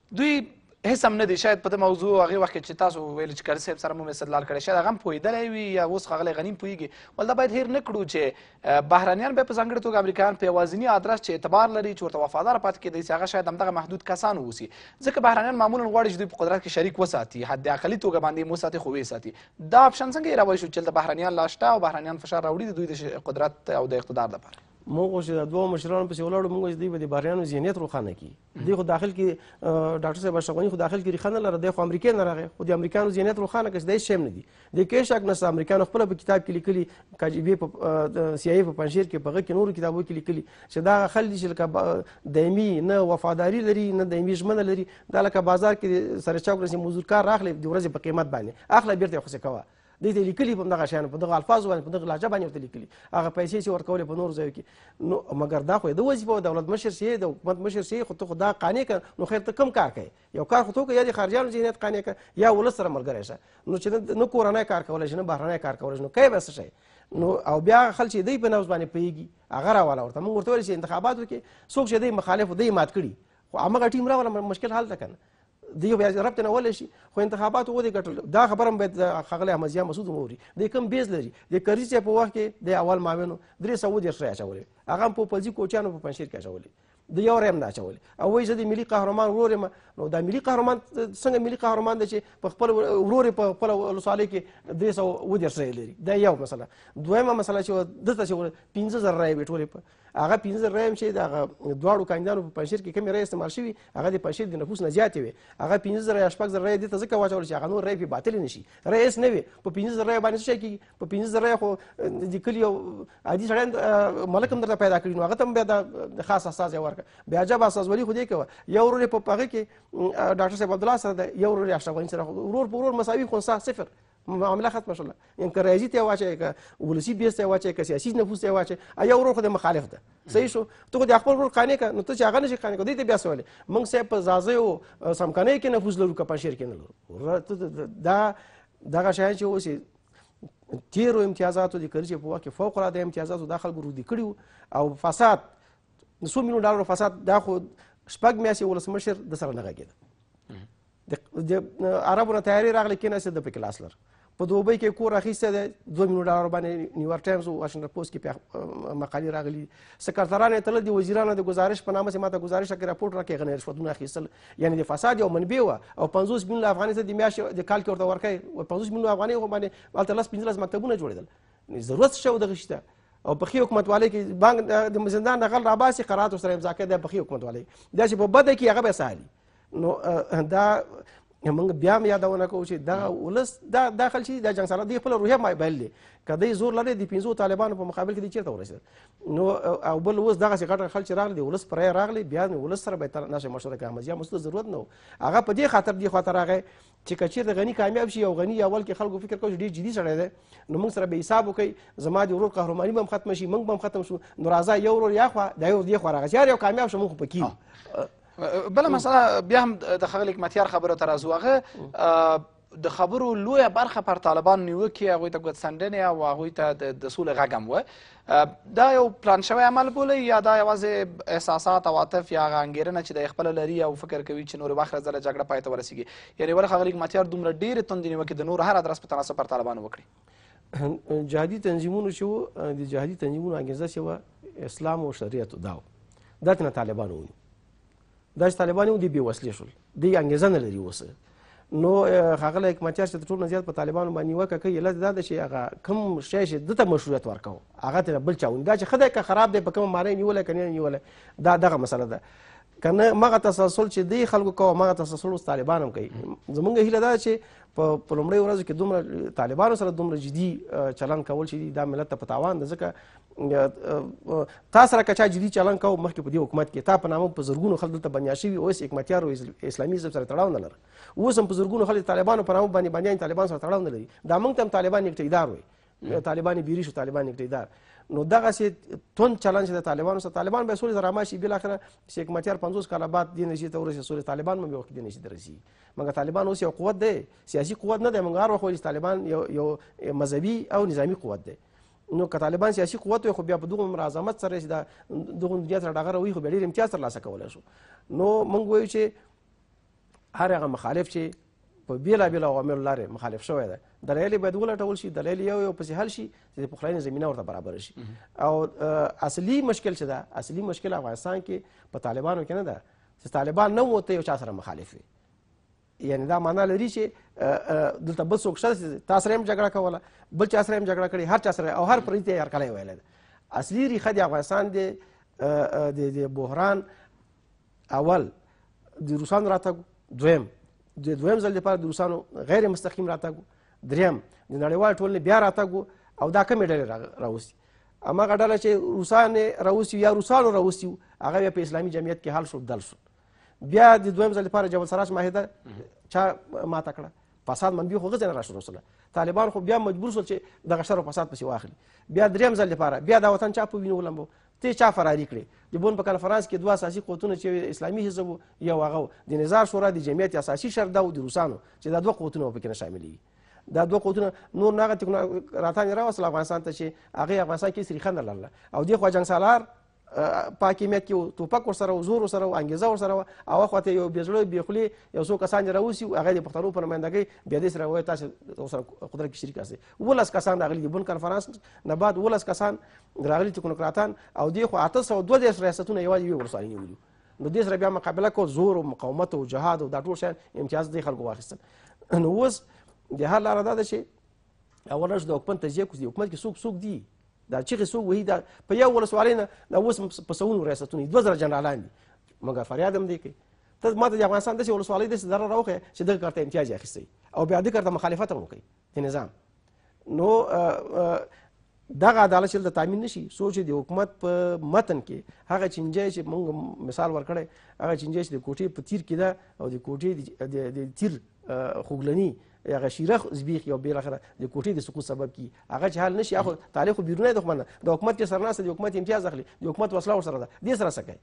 دوی هیڅ هم نه دي شاید په دې موضوع هغه وخت چې تاسو ویل چې کاري صاحب سره مو استدلال کړی شاید هغه هم پوهېدلی وي یا اوس ښاغلی غنیم پوهېږي ول دا باید هېر نه کړو چې بهرنیان بیا په ځانګړې توګه امریکایان په یوازیني ادرس چې اعتبار لري چې ورته وفادار پاتې کېدی سي هغه شاید همدغه محدود کسان اوسي ځکه بهرنیان معمولا غواړي چې دوی په قدرت کې شریک وساتي حد اقلي توګه باندې مو ساتي خو وساتي دا اپشن څنګه یې راوړی شو چې دلته بهرنیان لا شته او بهرنیان فشار راوړي د دوی د قدرت او د اقتدار لپاره موږ خو چې د دوه مشرانو پسې ولاړو موږ چې دوی به د بهرنیانو ذهنیت روښانه کړي دوی خو داخل کې ډاکټر صاحب اشرف غني خو داخل کې ریښه نه لرله دی خو امریکې نه راغی خو د امریکانو ذهنیت روښانه کړي چې دا هېڅ شی هم نه دي د کې هېڅ شک نشته امریکانو خپله په کتاب کې لیکلي کاجیبې په سي آی په پنجشیر کې په هغه کې نورو کتابو کې لیکلي چې دا هغه خلک دي چې لکه دایمي نه وفاداري لري نه دایمي ژمنه لري دا لکه بازار کې سره چوک نه چې مزدورکار راخلي د ورځې په قیمت باندې اخله بېرته یې خوسې کوه دې ته لیکلي په دغه شان په دغه الفاظ باندې په دغه لهجه باندې ورته لیکلي هغه پیسې چې ورکولې په نور ځایو کې نو مګر دا خو د وظیفه او دولت مشر سي د حکومت مشر سي خو ته خو دا قانع کړ نو خیر ته کم کار کوي یو کار خو ته کوي یا د خارجانو ذهنیت قانع کړ یا ولس سره ملګری شه نو چې نه کورنۍ کار کولی شي نه بهرنی کار کولی شي نو کوي به څه شي نو او بیا خلک چې دی په نوز باندې پیږي هغه راواله ورته موږ ورته ویل چې انتخابات وکړي څوک چې دی مخالف دی مات کړي خو هغه ټیم راوله مشکل حل ده کنه دی یو بیا رب ته نه ولې شي خو انتخابات و دې ګټل دا خبره هم باید خغله احمدزیا مسعود موري د کم بیز لري د کرزي چې په وخت کې د اول ماوینو درې سو دې شریا چولې هغه په پزي کوچانو په پنځیر کې چولې د یو ریم نه چولې او وایي چې د ملي قهرمان ورور ما نو دا ملي قهرمان څنګه ملي قهرمان دی چې په خپل ورور په خپل ولسوالۍ کې درې سو و دې شریا لري دا یو مسله دویمه مسله چې دته چې 15000 رای وټولې په هغه پنځه ریم چې د دواړو کاندیدانو په پنځیر کې کومې رای استعمال شوي هغه د پنځیر د نفوس نه زیاتې وي هغه پنځه زره یا شپږ زره رای دې ته ځکه واچول چې هغه نور رای پې باطلې نه شي رای هېڅ نه وي په پنځه زره رای باندې څه شی کېږي په پنځه زره رای خو د کلي یو عادي سړی ملک هم درته پیدا کړي نو هغه ته هم بیا د خاص استازی ورکړه بیا عجب استازولي خو دې کوه یو ورور په هغه کې ډاکټر صاحب عبدالله سره دی یو ورور اشرف غني سره ورور په ورور مساوي خو صفر معامله ختمه شوله یعنی که ریاضي ته واچي که ولسی بیس ته واچي که سیاسي نفوس ته واچي ایا ورور خو د مخالف ده صحیح شو ته خو د خپل ورور قانع که نو ته چې هغه نشي قانع کړی ته بیا سوال موږ صاحب په ځاځي او سمکنۍ کې نفوس لرو که پنشیر کې نه لرو دا دغه شای چې اوس تیرو امتیازاتو د کلیچې په وخت کې فوق العاده امتیازاتو دا خلکو رودي کړي او فساد نو څو میلیون ډالر فساد دا خو شپږ میاشتې ولسمشر د سره نه غږېده د عربو نه تیاری راغلی کېناسته ده پکې لاس لر په دوبۍ کې کور اخیستی دی دوه میلیون ډالر باندې نیویارک ټایمز او واشنګټن پوسټ کې مقالې راغلي سکرتران یې تلل د وزیرانو د گزارش په نامه چې ماته گزارش راکړي راپورټ راکړي هغه نه رشوتونه اخیستل یعنې د فساد یو منبع وه او پنځوس میلیون افغانۍ ته د میاشتې د کال کې ورته ورکوي پنځوس میلیون افغانۍ خو باندې هلته لس پنځلس مکتبونه جوړېدل ضرورت څه شی و دغه شي ته او په خي حکومتوالۍ کې بانک د زندان نه غل راباسي قرارات ورسره امضا کوي دا په خي حکومتوالۍ دا چې په بده کې هغه به سهالي نو دا موږ بیا هم یادونه کوو چې دا ولس دا داخل شي دا جنگ سره دی خپل روحیه ما بل دی کدی زور لري د 15 طالبانو په مقابل کې دی چیرته ورسېد نو او بل اوس دغه څه غټ خلک راغلي دی ولس پرې راغلي بیا نو ولس سره به تر نشه مشوره کوي مزیا مست ضرورت نه هغه په دې خاطر دی خاطر راغی چې کچیر د غنی کامیاب شي او غنی اول کې خلکو فکر کوي ډیر جدي سره دی نو موږ سره به حساب وکي زما د ورور قهرماني به ختم شي موږ به ختم شو نو راځه یو ورور یا خو دا یو دی خو راغی یو کامیاب شو موږ پکې بله مسله بیا هم د ښاغلي حکمتیار خبرو ته راځو هغه د خبرو لویه برخه پر طالبان نیوکې هغوی ته ګوتڅنډنې او هغوی ته د سولې غږ هم و دا یو پلان شوی عمل بولئ یا دا یوازې احساسات او عاطف یا هغه انګېرنه چې دی خپله لري او فکر کوي چې نور واخره ځله جګړه پای ته ورسېږي یعنې ولې ښاغلي حکمتیار دومره ډېرې تندې نیوکې د نورو هر ادرس په تناسب پر طالبانو وکړي جهادي تنظیمونو چې وو د جهادي تنظیمونو انګیزه چې وه اسلام او شریعت دا و دا تېنه طالبان ونیو دا چې طالبان یو دی بې وسلې شول دی انګیزه نه لري اوس نو ښاغلی حکمتیار چې تر ټولو نه زیات په طالبانو باندې نیوکه کوي علت دا ده چې هغه کوم شی چې ده ته مشروعیت ورکوو هغه تېنه بل چا ونیو دا چې ښه دی که خراب دی په کومه معنی یې نیولی که نه یې نیولی دا دغه مسله ده که نه مغه تسلسل چې دی خلکو کوه مغه تسلسل اوس طالبان هم کوي زمونږ هیله دا چې په لومړی ورځ کې دومره طالبانو سره دومره جدي چلن کول چې دا ملت ته په تاوان ده ځکه تا سره که چا جدي چلن کو مخکې په دې حکومت کې تا په نامه په زرګونو خلک دلته بندیان شوي اوس حکمتیار او اسلامي حزب سره تړاو نه لري اوس هم په زرګونو خلک طالبانو په نامه باندې بندیان طالبان سره تړاو نه لري دا موږ ته هم طالبان یک ټیکدار وي طالبان یې بیري شو طالبان یې اقتدار نو دغسې توند چلند چې د طالبانو سره طالبان به سولې ته راماشي بالاخره چې حکمتیار پنځوس کاله بعد دې نتیجې ته ورسېږي سولې طالبان به هم یو وخت دې نتیجې ته رسېږي مګر طالبان اوس یو قوت دی سیاسي قوت نه دی موږ هر وخت وایو چې طالبان یو یو مذهبي او نظامي قوت دی نو که طالبان سیاسي قوت وي خو بیا په دغه عمر عظمت سره چې د دغه دنیا سره ډغره وي خو بیا ډېر امتیاز ترلاسه کولی شو نو موږ وایو چې هر هغه مخالف چې په بېلابېلو عواملو لارې مخالف شوی دی دلایل یې باید ولټول شي دلایل یو یو پسې حل شي چې د پخلاینې زمینه ورته برابره شي او اصلي مشکل چې ده اصلي مشکل افغانستان کې په طالبانو کې نه ده چې طالبان نه وو ته یو چا سره مخالف وي یعنی دا معنا لري چې دلته بل څوک شته چې تا سره هم جګړه کوله بل چا سره هم جګړه کړې هر چا سره او هر پردي ته یې هرکلی ویلی ده اصلي ریښه د افغانستان د بحران اول د روسانو راتګ دویم د دویم ځل لپاره د روسانو غیر مستقیم راتګ دریم د نړیوال ټولنې بیا راتګ او دا کمې ډلې راوستي هماغه ډله چې روسان راوستي یا روسانو راوستي هغه بیا په اسلامي جمعیت کې حل شو بدل شو بیا د دویم ځل لپاره جبل سراج معاهده چا ماته کړه فساد منبي خو غزه را شروع سره طالبان خو بیا مجبور شول چې دغه شر او فساد پسې واخلي بیا دریم ځل لپاره بیا دا وطن چا په وینو ولمبو ته چا فراری کړي د بون په کنفرانس کې دوه اساسي قوتونه چې اسلامي حزب یو هغه د نظار شورا د جمعیت اساسي شرط دا و د روسانو چې دا دوه قوتونه په کې نه شاملېږي دا دوه قوتونه نور نه هغه راتان راوصل افغانستان ته چې هغه افغانستان کې سریخه نه لرله او دی خو جنگ سالار پاکیمیت کې توپک ورسره او زور ورسره او انګیزه ورسره او خو ته یو بیزړو بیخلی یو څو کسان راوسی او هغه د پښتنو په نمائندګۍ بیا دې سره وای تاسو سره قدرت کې شریک اوسئ ولس کسان راغلي دي بن کنفرانس نه بعد ولس کسان راغلي تکنوکراتان او دی خو اته سوه دوه دېرش ریاستونه یوازې یوې ولسوالۍ نیولي نو دې سره بیا مقابله کو زور او مقاومت او جهاد او دا ټول شیان امتیاز دې خلکو واخیستل نو اوس د حل لاره دا ده چې اول رش د حکومت تجزیه کوي حکومت کې څوک څوک دي دا چیغې څوک وهي دا په یو ولسوالۍ نه دا اوس په سوونو ریاستونه دوه زره جنرالان دي مګر فریاد هم دی کوي ته ما ته د افغانستان داسې ولسوالۍ داسې ضرر راوښیه چې دغه کار ته امتیاز یې اخیستی او بیا دې کار ته مخالفت هم وکړي د نظام نو دغه عدالت چې د تامین نشي سوچ د حکومت په متن کې هغه چنجي چې موږ مثال ورکړی هغه چنجي چې د کوټې په تیر کې ده او د کوټې د تیر خوګلنی هغه شیره زبیخ یو بیره خره د کوټې د سقوط سبب کی هغه چې حل نشي اخو تعالی خو بیرونه د خمنه د حکومت کې سرناسه د حکومت امتیاز اخلي د حکومت وسله ور سره ده دې سره سکه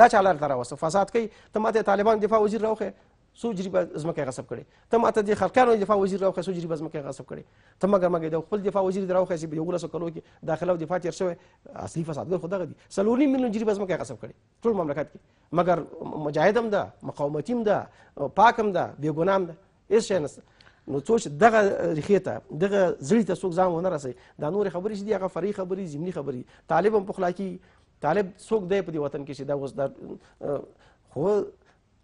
دا چاله تر اوسه فساد کوي ته ماته طالبان دفاع وزیر راوخه څو جریبه ځمکه یې غصب کړې ته ماته د خلقیانو دفاع وزیر راوښیه څو جریبه ځمکه یې غصب کړې ته مګر مګر د خپل دفاع وزیر دې راوښیه چې په یولسو کلو کې داخله او دفاع تېر شوی اصلي فسادګر خو دغه دي څلور نیم میلیون جریبه ځمکه یې غصب کړې ټول مملکت کې مګر مجاهد هم ده مقاومتي هم ده پاک هم ده بېګناه هم ده هېڅ شی نشته نو څو چې دغه ریښې ته دغه زړي ته څوک ځان ونه رسوي دا نورې خبرې چې دي هغه فرعي خبرې ضمني خبرې طالب هم پخلا کېږي طالب څوک دی په دې وطن کې چې دا اوس دا خو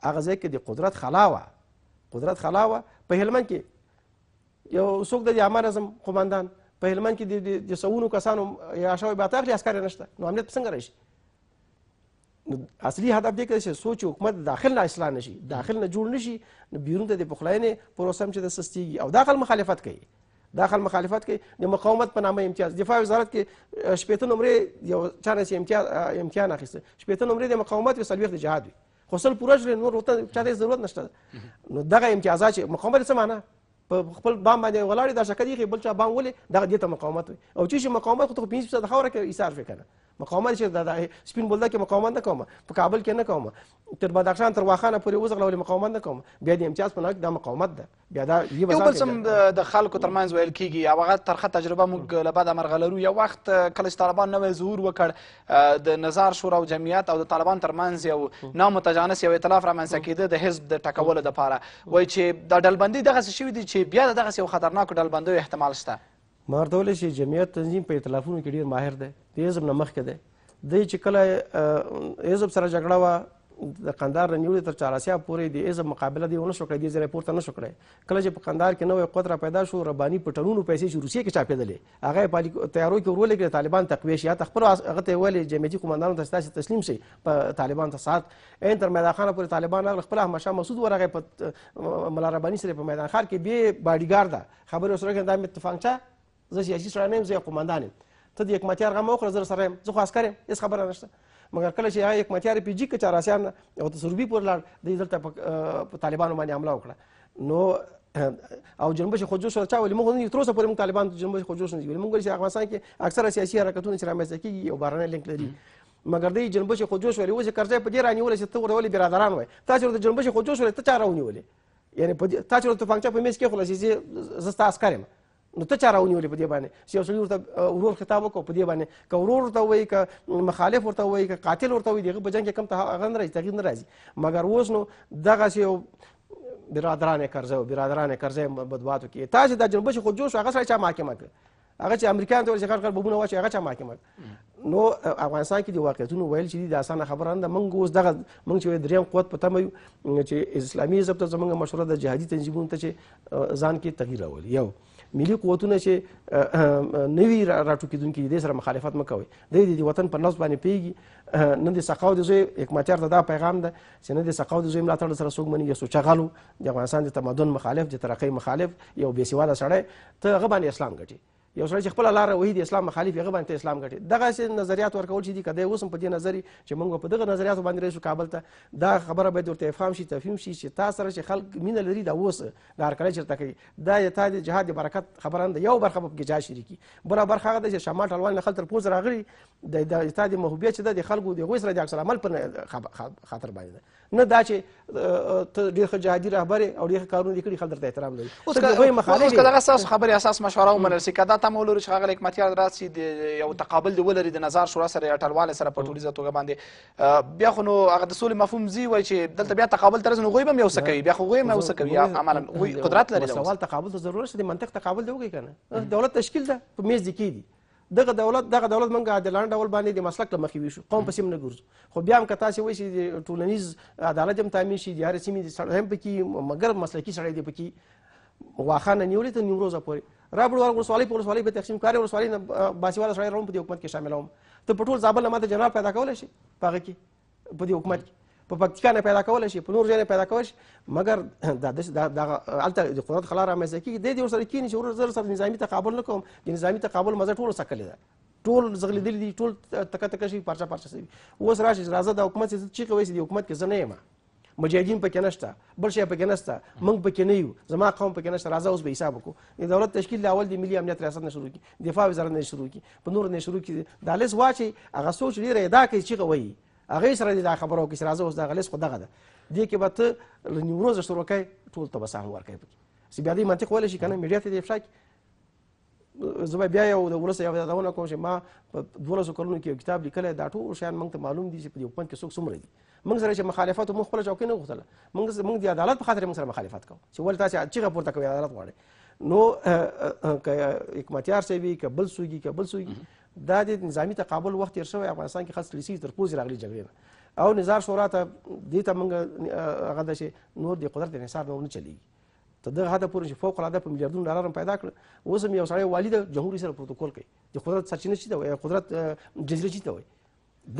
هغه ځای کې د قدرت خلا وه قدرت خلا وه په هلمند کې یو څوک د عامه نظم قوماندان په هلمند کې د سوونو کسانو یا شوی به تاخلي عسکر نشته نو امنیت څنګه راشي نو اصلي هدف دې کړی چې سوچ حکومت داخل نه اصلاح نشي داخل نه جوړ نشي نو بیرون ته د پخلاینې پروسه هم چې د سستیږي او داخل مخالفت کوي داخل مخالفت کوي د مقاومت په نامه امتیاز دفاع وزارت کې شپېته نمرې یو چا نه امتیاز امتحان اخیسته شپېته نمرې د مقاومت وي څلوېښت د جهاد وي خو سل پوره شول نور ورته چا ته ضرورت نشته نو دغه امتیازات چې مقاومت څه معنی په خپل بام باندې ولاړ دا شکه دی بل چا بام ولې دغه دې ته مقاومت وي او چې مقاومت خو ته 15% خاوره کې ایثار شي کنه مقاومت چې دا سپین بولده کې مقاومت نه کوم په کابل کې نه کوم تر بدخشان تر واخانه پورې وزغله ولې مقاومت نه کوم بیا د امتیاز په نوک دا مقاومت ده بیا دا یو یو بل سم د خلکو ترمنځ ویل کیږي او هغه ترخه تجربه موږ له بده مرغه لرو یو وخت کله چې طالبان نوی ظهور وکړ د نظار شورا او جمعیت او د طالبان ترمنځ یو نامتجانس یو ائتلاف رامنځته کېده د حزب د ټکولو لپاره وایي چې دا ډلبندۍ دغسې شوي دي چې بیا د دغسې یو خطرناکو ډلبندیو احتمال شته ما ورته ویل چې جمعیت تنظیم په ائتلافونو کې ډېر ماهر دی د حزب نه مخکې دی دی چې کله حزب سره جګړه وه د قندار نه نیولې تر چاراسیا پورې د ایزم مقابله دی ونه شو کړی دی زره پورته نه شو کړی کله چې په قندار کې نوې قوت را پیدا شو ربانی په ټنونو پیسې چې روسیې کې چاپېدلې هغه په تیارو کې ورولې کې طالبان تقویه شي حتی خپل هغه ته ویلې جمعیتي قومندانو ته تاسو تسلیم شي په طالبان ته سات عین تر میدان خان پورې طالبان خپل احمد شاه مسعود ورغه په ملا ربانی سره په میدان خار کې به باډیګارد خبرې ورسره وکړې دا مې تفانګچه زه سیاسي سړی نه یم زه یو قومندان یم ته د حکمتیار غم وکړه زه سره یم زه خو عسکر یم هېڅ خبره نشته مګر کله چې هغه حکمتیار پي جي که چاراسیان او ته سروبي پورې لاړ دی دلته په طالبانو باندې حمله وکړه نو او جنبه شي خوجوش او چا ولې موږ نه تر اوسه پورې موږ طالبان جنبه شي خوجوش نه دي ولې موږ چې افغانستان کې اکثره سیاسي حرکتونه چې رامنځته کیږي او بارنه لینک لري مګر دی جنبه شي خوجوش ولې اوس کرځي په دې رانیول چې ته ورته ولې برادران وای تاسو ورته جنبه شي خوجوش ولې ته چا راونیولې یعنی په دې تا چې توپانچه په میز کې خلاصې چې زه ستا عسکر یم نو ته چا راونیولې په دې باندې چې یو سړي ورته ورور خطاب وکړو په دې باندې که ورور ورته وایي که مخالف ورته وایي که قاتل ورته وایي دغه په جنګ کې کم ته هغه نه راځي تغیر نه راځي مګر اوس نو دغسې یو برادران کرزی او برادران کرزی بدواتو کې تا چې دا جنبش خود جوش هغه سړی چا محاکمه کړ هغه چې امریکایان ته ویل چې غټ غټ بمونه واچوي هغه چا محاکمه نو افغانستان کې د واقعیتونو ویل چې د اسانه خبره نه ده موږ اوس دغه موږ چې دریم قوت په تمه یو چې اسلامي حزب ته زموږ مشوره ده جهادي تنظیمونو ته چې ځان کې تغییر راولي یو ملي قوتونه چې نوي راټوکېدونکي دي سره مخالفت مه کوئ دی د وطن په نفس باندې پیږي نن د سقاو د زوی حکمتیار ته دا پیغام ده چې نن د سقاو د زوی ملاتړ سره څوک مني یو سوچغلو د افغانستان د تمدن مخالف د ترقۍ مخالف یو بې سواده سړی ته هغه باندې اسلام ګټي یو سړی چې خپل لار وهي د اسلام مخالف هغه باندې اسلام ګټي دغه سي نظریات ورکول شي دي کده اوس په دې نظر چې موږ په دغه نظریات باندې راشو کابل ته دا خبره به ورته افهام شي تفهیم شي چې تاسو سره چې خلک مینه لري دا اوس دا هر کله چرته کوي دا یې تا د جهاد برکت خبره ده یو برخه په جهاد شریکي بل برخه هغه چې شمال ټلوال نه خلک تر پوز راغلي د تا د محبوبیت چې د خلکو د غوښره د عکس العمل په خاطر باندې نه دا چې ته ډیر ښه جهادي رهبر او ډیر ښه کارونه دې کړي خلک درته احترام لري اوس که دغه ستاسو خبرې اساس مشوره ومنل شي که دا تمه ولرو چې ښاغلی حکمتیار راسي د یو تقابل دې ولري د نظار شورا سره یا ټلوالې سره په ټولیزه توګه باندې بیا خو نو هغه د سولې مفهوم ځي وایي چې دلته بیا تقابل ته راځي نو هغوی به هم یو څه کوي بیا خو هغوی هم یو څه کوي عملا هغوی قدرت لري سوال تقابل ته ضرورت شته منطق تقابل دې وکړي که نه دولت تشکیل ده په میز دې کېږي دغه دولت دغه دولت موږ عادلانه ډول باندې د مسلک له مخې ویشو قوم پسې هم نه ګرځو خو بیا هم که تاسې وایي چې د ټولنیز عدالت هم تامین شي د هرې سیمې د سړی هم پکې مګر مسلکي سړی دی پکې واخانه نیولې تر نیمروزه پورې رابړ ور ولسوالۍ په ولسوالۍ په تقسیم کاري ولسوالۍ نه باسیواله سړی راوم په دې حکومت کې شاملوم ته په ټول زابل ماته جنرال پیدا کولی شي په هغه کې په دې حکومت کې په پکتیکا نه پیدا کول شي په نور ځای نه پیدا کول شي مګر دا دا دا الته د قدرت خلا را مزه کیږي د دې ورسره کینی چې ور زر سره نظامی تقابل نکوم د نظامی تقابل مزه ټول سکل ده ټول زغلیدل دي ټول تک تک شي پرچا پرچا شي اوس راشي راځه د حکومت چې کوي چې د حکومت کې زنه ما مجاهدین پکې نشته بل شي پکې نشته موږ پکې نه یو زما قوم پکې نشته راځه اوس به حساب وکړو د دولت تشکیل د اول د ملي امنیت ریاست نه شروع کی دفاع وزارت نه شروع کی په نور نه شروع کی د لیس واچي هغه سوچ ډیر ادا کوي چې غوي هغه سره د خبرو کې راځه اوس د غلیس خو دغه ده دې کې به ته لنیوروز شروع کوي ټول ته به سهم ورکوي پکې سی بیا دې منطق ولې شي کنه میډیا ته دې افشا کی زه به بیا یو د ولس یو یادونه کوم چې ما په دولسو کلونو کې یو کتاب لیکلی دا ټول شیان موږ ته معلوم دي چې په دې حکومت کې څوک څومره دي موږ سره چې مخالفت موږ خپله چوکۍ نه غوښتله موږ موږ د عدالت په خاطر موږ سره مخالفت کوو چې ولې تاسې چیغه پورته کوئ عدالت غواړئ نو که حکمتیار صاحب وي که بل څوک وي که بل څوک دا د نظامي تقابل وخت تېر شوی افغانستان کې خاص لسي تر پوزې راغلي جګړې نه او نظار شورا ته دې ته موږ هغه ده چې نور د قدرت انحصار نه چلیږي تر دغه حده پورې چې فوق العاده په میلیاردونو ډالر هم پیدا کړ اوس هم یو سړی والي د جمهوري سره پروتوکول کوي د قدرت سرچینه چی ته وایي قدرت جزیره چی ته وایي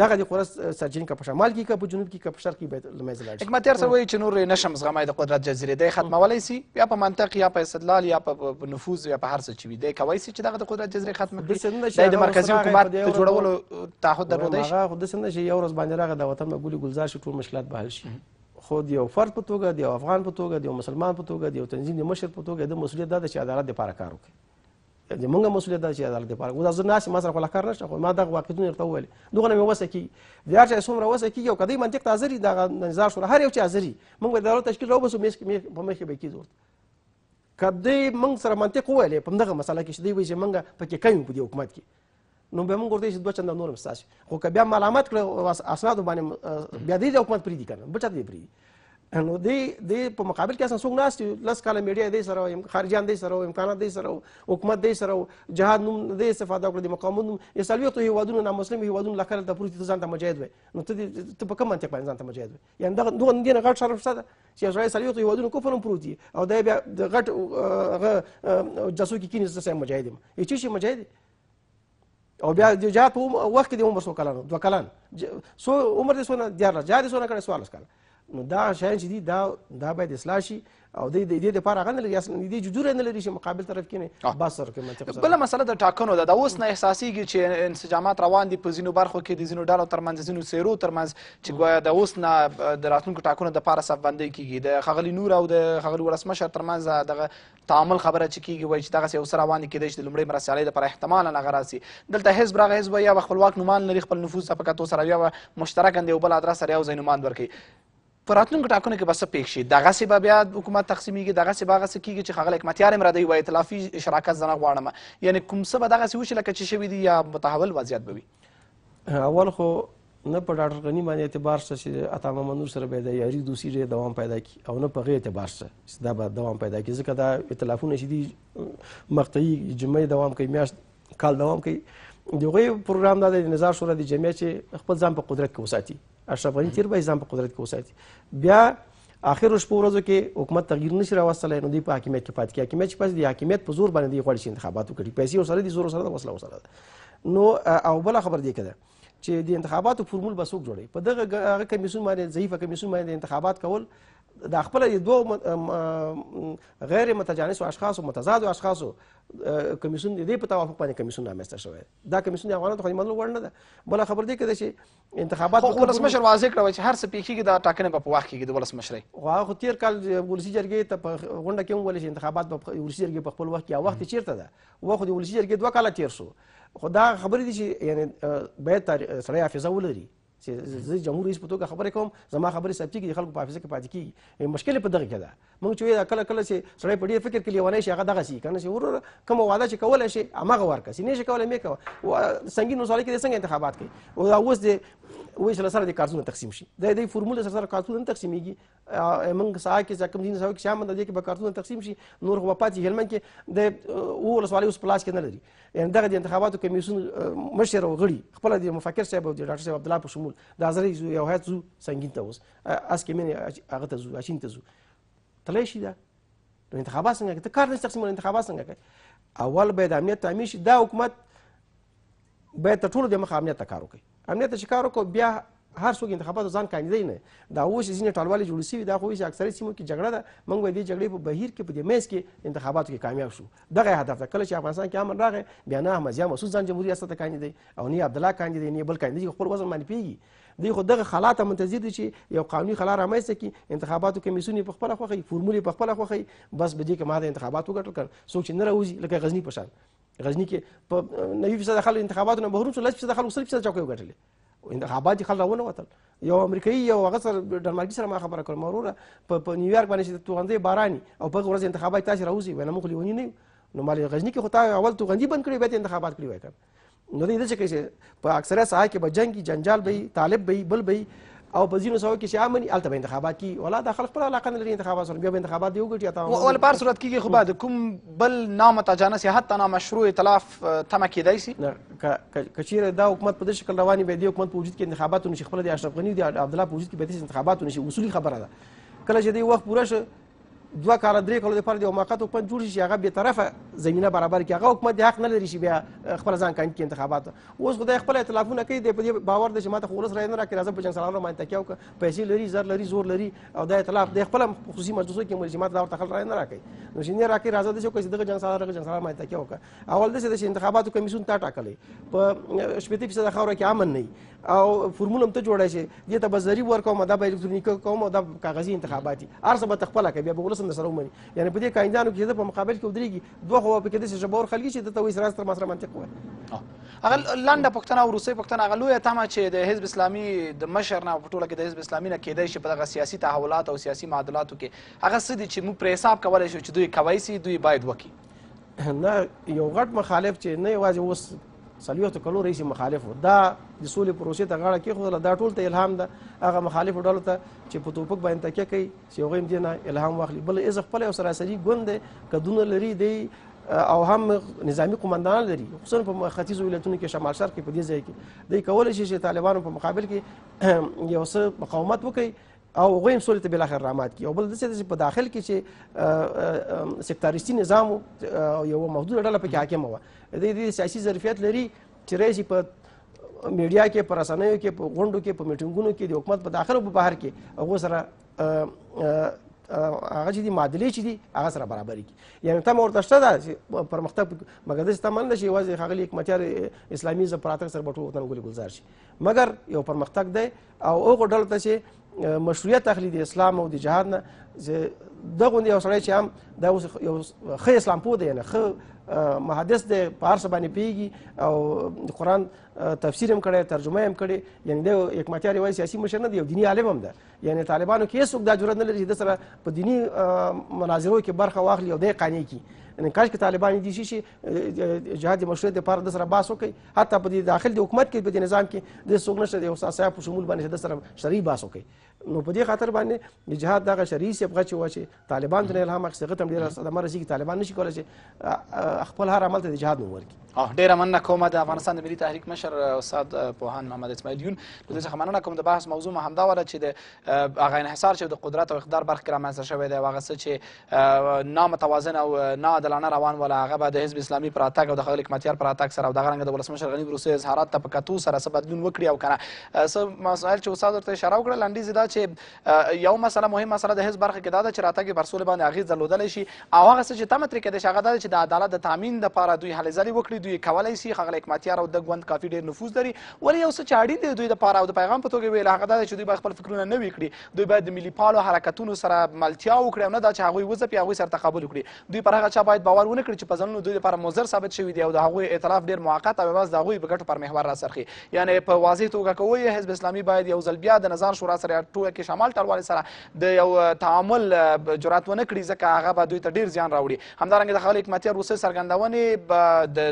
دغه د قدرت سرچینه که په شمال کې که په جنوب کې که په شرق کې باید له منځه لاړ شي حکمتیار څه وایي چې نور یې نشم زغمای د قدرت جزیرې دی ختمولی سي یا په منطق یا په استدلال یا په نفوذ یا په هر څه چې وي دی کوی سي چې دغه د قدرت جزیرې ختمه کړي د مرکزي حکومت د جوړولو تعهد درلودی شي هغه خو داسې نه شي یو ورځ باندې راغی د وطن به ګلي ګلزار شي ټول مشکلات به حل شي خو د یو فرد په توګه د یو افغان په توګه د یو مسلمان په توګه د یو تنظیم د مشر په توګه د مسولیت دا ده چې عدالت لپاره کار وکړي د مونږه مسولیت ده چې عدالت لپاره ودا زه ناس ما سره خلا کار نشته خو ما دغه واقعیتونه ورته ویل دغه نه وسه کی د هر چا څومره وسه کی یو کدی منطق ته حاضر دغه نظر شو هر یو چې حاضر مونږ به دغه تشکیل راو بسو میس په مخ به کی زور کدی مونږ سره منطق ویل په دغه مسله کې چې دی وی چې مونږ پکې کایو په دې حکومت کې نو به موږ ورته چې دوه چنده نور هم ستاسو خو که بیا ملامت کړه اسنادو باندې بیا دې حکومت پرېږدي که نه بل چا ته دې پرېږدي نو دی دی په مقابل کې اصلا څوک ناست یو لس کاله میډیا دی سره ویم خارجیان دی سره امکانات دی سره حکومت دی سره جهاد نوم دی استفاده وکړه د مقاومت نوم یې څلوېښتو هېوادونو نامسلم هېوادونو لښکر هلته پروت ته ځان ته مجاهد وایي نو ته ته په کوم منطق باندې ځان ته مجاهد وایي یعنې دغه دغه دې نه غټ شرم شته ده چې یو سړی څلوېښتو هېوادونو کفر هم پروت دي او دا بیا د غټ هغه جاسو کې کینې زه سره مجاهد یم یې چې شي مجاهد او بیا د جهاد په وخت کې د عمر څو کلن دوه کلن څو عمر دې څونه دیارلس جهاد یې څونه کړی څوارلس کاله نو دا شیان چې دي دا دا باید اصلاح شي او د دې لپاره هغه نه لري اصلا دې جذور نه لري چې مقابل طرف کې نه باس سره کې منطق سره بل مسله د ټاکنو ده دا اوس نه احساسيږي چې انسجامات روان دي په ځینو برخو کې د ځینو ډلو ترمنځ ځینو سیرو ترمنځ چې ګویا د اوس نه د راتلونکو ټاکنو د لپاره صف بندي کیږي د خغلی نور او د خغلی ولسمشر ترمنځ دغه تعامل خبره چې کیږي وایي چې دغسې یو څه روان دي کیدای شي د لومړۍ مرستیالۍ لپاره احتمالا هغه راسي دلته حزب راغی حزب وایي یا به خپلواک نومان لري خپل نفوذ ته په کتو سره یا به مشترکا د یو بل ادرس سره یو ځای نوماند ورکوي په راتلونکو ټاکنو کې به څه پېښ شي دغسې به بیا حکومت تقسیمېږي دغسې به هغسې کېږي چې ښاغلی حکمتیار هم ردوي وایي اطلافي شراکت زه نه غواړم یعنې کوم څه به دغسې وشي لکه چې شوي دي یا متحول وضعیت به وي اول خو نه په ډاکټر غنی باندې اعتبار شته چې عطا محمد سره به د یاري دوسی ډېر دوام پیدا کی او نه په غیر اعتبار شته چې دا به دوام پیدا کی ځکه دا ائتلافونه چې دي مقطعي جمعې دوام کوي میاشت کال دوام کوي د هغوی پروګرام دا دی د نظار شورا د جمعیت چې خپل ځان په قدرت کې وساتي اشرف غنی چیر به ځان په قدرت کې وساتي بیا اخر شپو ورځو کې حکومت تغییر نشي راوستلای نو دی په حاکمیت کې پاتې کیږي حاکمیت چې پاتې دی حاکمیت په زور باندې دی غواړي چې انتخابات وکړي پیسې وسره دي زور سره وسله وسره نو او بل خبر دی کده چې د انتخاباتو فرمول به څوک جوړي په دغه هغه کمیسون باندې ضعیفه کمیسون باندې انتخابات کول د خپل د دوه غیر متجانس اشخاص او متضاد اشخاص کمیسون دې په توافق باندې کمیسون رامنځته شوی دا کمیسون د افغانانو خو منلو وړ نه ده بل خبر دی کده چې انتخابات خو ولسمشر واضح کړو چې هر څه پیښیږي دا ټاکنه په واخ کې د ولسمشرۍ خو خو تیر کال ولسی جرګې ته په غونډه کې ویل چې انتخابات په ولسی جرګې په خپل وخت کې وخت چیرته ده و خو د ولسی جرګې دوه کاله تیر شو خو دا خبرې دي چې یعنی باید سړی حافظه ولري چې زه جمهور رئیس په توګه خبرې کوم زما خبرې ثبتېږي د خلکو په حافظه کې پاتې کېږي مشکل په دغه کې ده مونږ چې دا کله کله چې سړی په ډیر فکر کې لیونی شي هغه دغه شي کنه چې ورور کوم وعده چې کولای شي هغه ورکه سي نه شي کولای مې کوه سنگین وساله کې څنګه انتخابات کوي او دا اوس دې وې سره سره د کارتونه تقسیم شي د دې فرمول سره سره کارتونه تقسیمېږي موږ ساه کې ځکه دین سره کې شامل دي کې به کارتونه تقسیم شي نور خو پاتې هلمن کې د او ولسوالۍ اوس پلاس کې نه لري یعنی دغه د انتخاباتو کمیسون مشر او غړي خپل د مفکر صاحب او د ډاکټر صاحب عبد الله په شمول د ازري یو هیڅ سنگین ته اوس اس کې مینه هغه ته ځو اچین ته ځو تلای شي دا نو انتخابات څنګه کوي ته کار نه تقسیم انتخابات څنګه کوي اول باید امنیت تامین شي دا حکومت باید تر ټولو د مخه امنیت ته کار وکړي امنیت ته چې کار وکړو بیا هر څوک انتخاباتو ځان کاندیدای نه دا اوس ځینې ټالوالې جوړ شوي دا خو چې اکثره سیمو کې جګړه ده موږ به دې جګړې په بهیر کې په دې میز کې انتخاباتو کې کامیاب شو دغه هدف ده کله چې افغانستان کې امن راغی بیا نه احمد ضیا مسعود ځان جمهوري ریاست ته کاندیدای او نه عبدالله کاندیدای نه بل کاندیدای خپل وزن باندې پیږي دوی خو دغه خلا ته منتظر دي چې یو قانوني خلا رامنځته کړي انتخاباتو کمیسیون یې په خپله خوښوي فورمول یې په خپله خوښوي بس به دې کې ما د انتخابات وګټل کړ څوک چې نه راوځي لکه غزني په شان غزني کې په نوي فیصد خلک انتخاباتو نه محروم شو لس فیصد خلک سل فیصد چوکۍ وګټلې انتخابات یې خلک راونه وتل یو امریکایي یو هغه سره ډنمارکي سره ما خبره کړم وروره په نیویارک باندې چې توغندۍ باراني او په ورځ انتخابات تاسو راوځي وینا موږ لیونی نه نو مالې غزني کې خو تا اول توغندي بند کړی بیا انتخابات کړی وای کړ نو دې څه کوي چې په اکثره ساحه کې به جنگي جنجال به طالب به بل به او په ځینو ساحو کې چې امني الته به انتخابات کی ولا د خلک پر علاقه نه لري انتخابات سره بیا به انتخابات دی وګټي تا ول بار صورت کېږي خو بعد کوم بل نامه تاجانه سي حتی نامه مشروع ائتلاف تم کېدای سي کچیر دا حکومت په دې شکل رواني به دی حکومت په وجود کې انتخابات نشي خپل د اشرف غنی دی عبد الله په وجود کې به دې انتخابات نشي اصولي خبره ده کله چې دی وخت پوره شي دوه کاله درې کاله لپاره د یو موقت حکومت جوړ شي چې هغه بې طرفه زمینه برابر کړي هغه حکومت د حق نه لري چې بیا خپل ځان قایم کړي انتخابات اوس خدای خپل اعتلافونه کوي د په دې باور دی چې ماته خورس راي نه راکړي راځم په جنګ سره باندې تکیه وکړه پیسې لري زر لري زور لري او دا اعتلاف د خپل خصوصي مجلسو کې ملزمات دا ورته خل راي نه راکړي نو چې نه راکړي راځه د چې دغه جنګ سره دغه جنګ سره باندې تکیه وکړه اول داسې ده چې انتخاباتو کمیسیون تا ټاکلی په شپېته فیصده خاوره کې امن نه او فورمونه هم ته جوړی شي دې ته به ضریب ورکوم دا به الکترونیک کوم او دا کاغذي انتخابات دي هر څه به ته خپله کوې بیا به ولس هم درسره ومني یعنې په دې کاندیدانو کې زه په مقابل کې ودرېږي دوه خو پکې داسې ژبور خلک چې ده ته وایي سره سره ما سره منطق وایي هغه لنډه پوښتنه او روسي پوښتنه هغه لویه تمه چې د حزب اسلامي د مشر نه په ټوله کې د حزب اسلامي نه کېدای شي په دغه سیاسي تحولات او سیاسي معادلاتو کې هغه څه دي چې موږ پرې حساب کولی شو چې دوی کوی سي دوی باید وکړي دا یو غټ مخالف چې نه یوازې اوس څلوېښتو کلو رئیس مخالف و دا د سولې پروسې ته غاړه کېښودله دا ټول ته الهام ده هغه مخالفو ډلو ته چې په توپک باندې تکیه کوي چې هغوی هم دې نه الهام واخلي بل ایز خپل یو سراسري ګوند دی کدونه لري دی او هم نظامی قومندان لري خصوصا په ختیځو ولایتونو کې شمال شرق کې په دې ځای کې دوی کولی شي چې طالبانو په مقابل کې یو څه مقاومت وکړي او هغوی هم سولې ته بالاخره رامات کړي او بل داسې ده چې په داخل کې چې سکتاریستي نظام و او یوه محدوده ډله پکې حاکمه وه د دې سیاسي ظرفیت لري چې رئیس په میډیا کې په رسنیو کې په غونډو کې په میټینګونو کې د حکومت په داخل او په بهر کې هغو سره هغه چې دي معادلې چې دي هغه سره برابر کی یعنی تم ورته شته دا چې پرمختګ مګر داسې تمه نه شي یوازې ښاغلي حکمتیار اسلامي زه پراتګ سره به ټول وطن ګلې ګلزار شي مګر یو پرمختګ دی او هغه ډلو ته چې مشروعیت اخلي د اسلام او د جهاد نه دغه یو سړی چې هم دا اوس یو ښه اسلام پوه دی نه ښه محدث دی په هر څه باندې پیږي او د قرآن تفسیر هم کړی ترجمه هم کړې یعنی دی حکمتیار یوازې سیاسي مشر نه دی یو دیني عالم هم ده یعنی طالبانو کې هېڅوک دا جرأت نه لري چې د سره په دیني مناظرو کې برخه واخلي او دی قانع کړي یعنی کاش کې طالبان دي شي چې جهاد مشروعیت لپاره د سره باس وکړي حتی په دې داخل د حکومت کې په دې نظام کې د څوک نشته د استاد صاحب په شمول باندې د سره شرعي باس وکړي نو په دې خاطر باندې د جهاد دغه شرعي صبغه چې وه چې طالبان ترې الهام اخیستې هغه ته هم ډېره صدمه رسېږي طالبان نشي کولی چې خپل هر عمل ته د جهاد نوم ورکړي ډېره مننه کوم د افغانستان د ملي تحریک مشر استاد پوهاند محمد اسماعیل یون له دې څخه مننه کوم د بحث موضوع مو همدا وه چې د هغه انحصار چې د قدرت او اقتدار برخه کې رامنځته شوی دی او هغه څه چې نا متوازن او نا عادلانه روان ولا هغه به د حزب اسلامي پر راتګ او د ښاغلي حکمتیار پر راتګ سره او دغه رنګ د ولسمشر غني وروستي اظهارات ته په کتو سره څه بدلون وکړي او کنه څه مسایل چې استاد ورته اشاره وکړه لنډیز دا چې یو مسله مهم مسله د حزب برخه کې دا ده چې راتګ پر سولې باندې اغیز درلودلی شي او هغه څه چې تمه ترې کېدای شي هغه دا چې د عدالت د تامین لپاره دوی هلې ځلې وکړي دوی کولای شي ښاغلی حکمتیار او د ګوند کافي ډېر نفوذ لري ولې یو څه چې اړین دی دوی لپاره او د پیغام په توګه ویل هغه دا چې دوی به خپل فکرونه نوي کړي دوی باید د ملي پالو حرکتونو سره ملتیا وکړي او نه دا چې هغوی وځپي هغوی سره تقابل وکړي دوی پر هغه چا باید باور ونه کړي چې په ځانونو دوی لپاره مضر ثابت شوي دي او د هغوی اعتراف ډیر موقت او یوازې د هغوی په ګټو پر محور راڅرخي یعنی په واضح توګه که وایي حزب اسلامي باید یو ځل بیا د نظار شورا سره ټوله کې شمال ټلوالې سره د یو تعامل جرأت ونه کړي ځکه هغه به دوی ته ډیر زیان راوړي همدارنګه د ښاغلي حکمتیار وروستۍ څرګندونې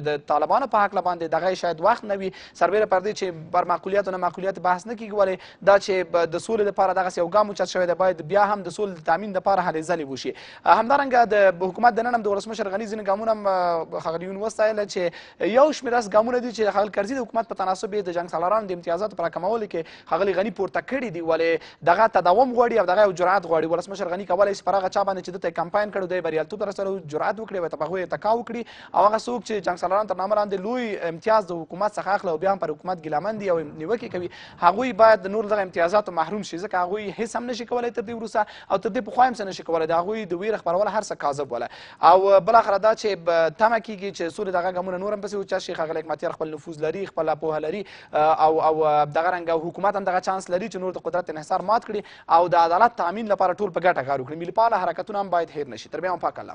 د طالبانو په هکله باندې دغه شاید وخت نه وي سربیره پر دې چې پر معقولیت او نه معقولیت بحث نه کیږي ولې دا چې د سولې لپاره دغسې یو ګام اوچت شوی دی باید بیا هم د سولې د تامین لپاره هلې ځلې وشي همدارنګه د حکومت دننه هم د ولسمشر غني ځینې ګامونه هم ښاغلي یون وستایل چې یو شمېر داسې ګامونه دي چې ښاغلي کرزي د حکومت په تناسب یې د جنګ سالارانو د امتیازاتو په راکمولو کې ښاغلي غني پورته کړي دي ولې دغه تداوم غواړي او دغه یو جرأت غواړي ولسمشر غني کولی شي پر هغه چا باندې چې دته کمپاین کړی دی بریالیتوب ته رسولی جرأت وکړي او په هغوی یې تکا وکړي او هغه څوک چې جنګ سالاران تر نامه لاندې لوی امتیاز د حکومت څخه اخلي او بیا هم پر حکومت ګیلمن دي او نیوکې کوي هغوی باید نور دغه امتیازاتو محروم شي ځکه هغوی هیڅ هم نشي کولای تر دې وروسته او تر دې پخوا هم څه نشي کولای د هغوی د ویره خپرول هر څه کاذب وله او بل اخره دا چې تمه کیږي چې سولې دغه ګامونه نور هم پسې وچا شي ښاغلی حکمتیار خپل نفوذ لري خپل پوهه لري او او دغه رنګ حکومت هم دغه چانس لري چې نور د قدرت انحصار مات کړي او د عدالت تامین لپاره ټول په ګټه کار وکړي ملي پاله حرکتونه هم باید هیر نشي تر بیا هم پاک الله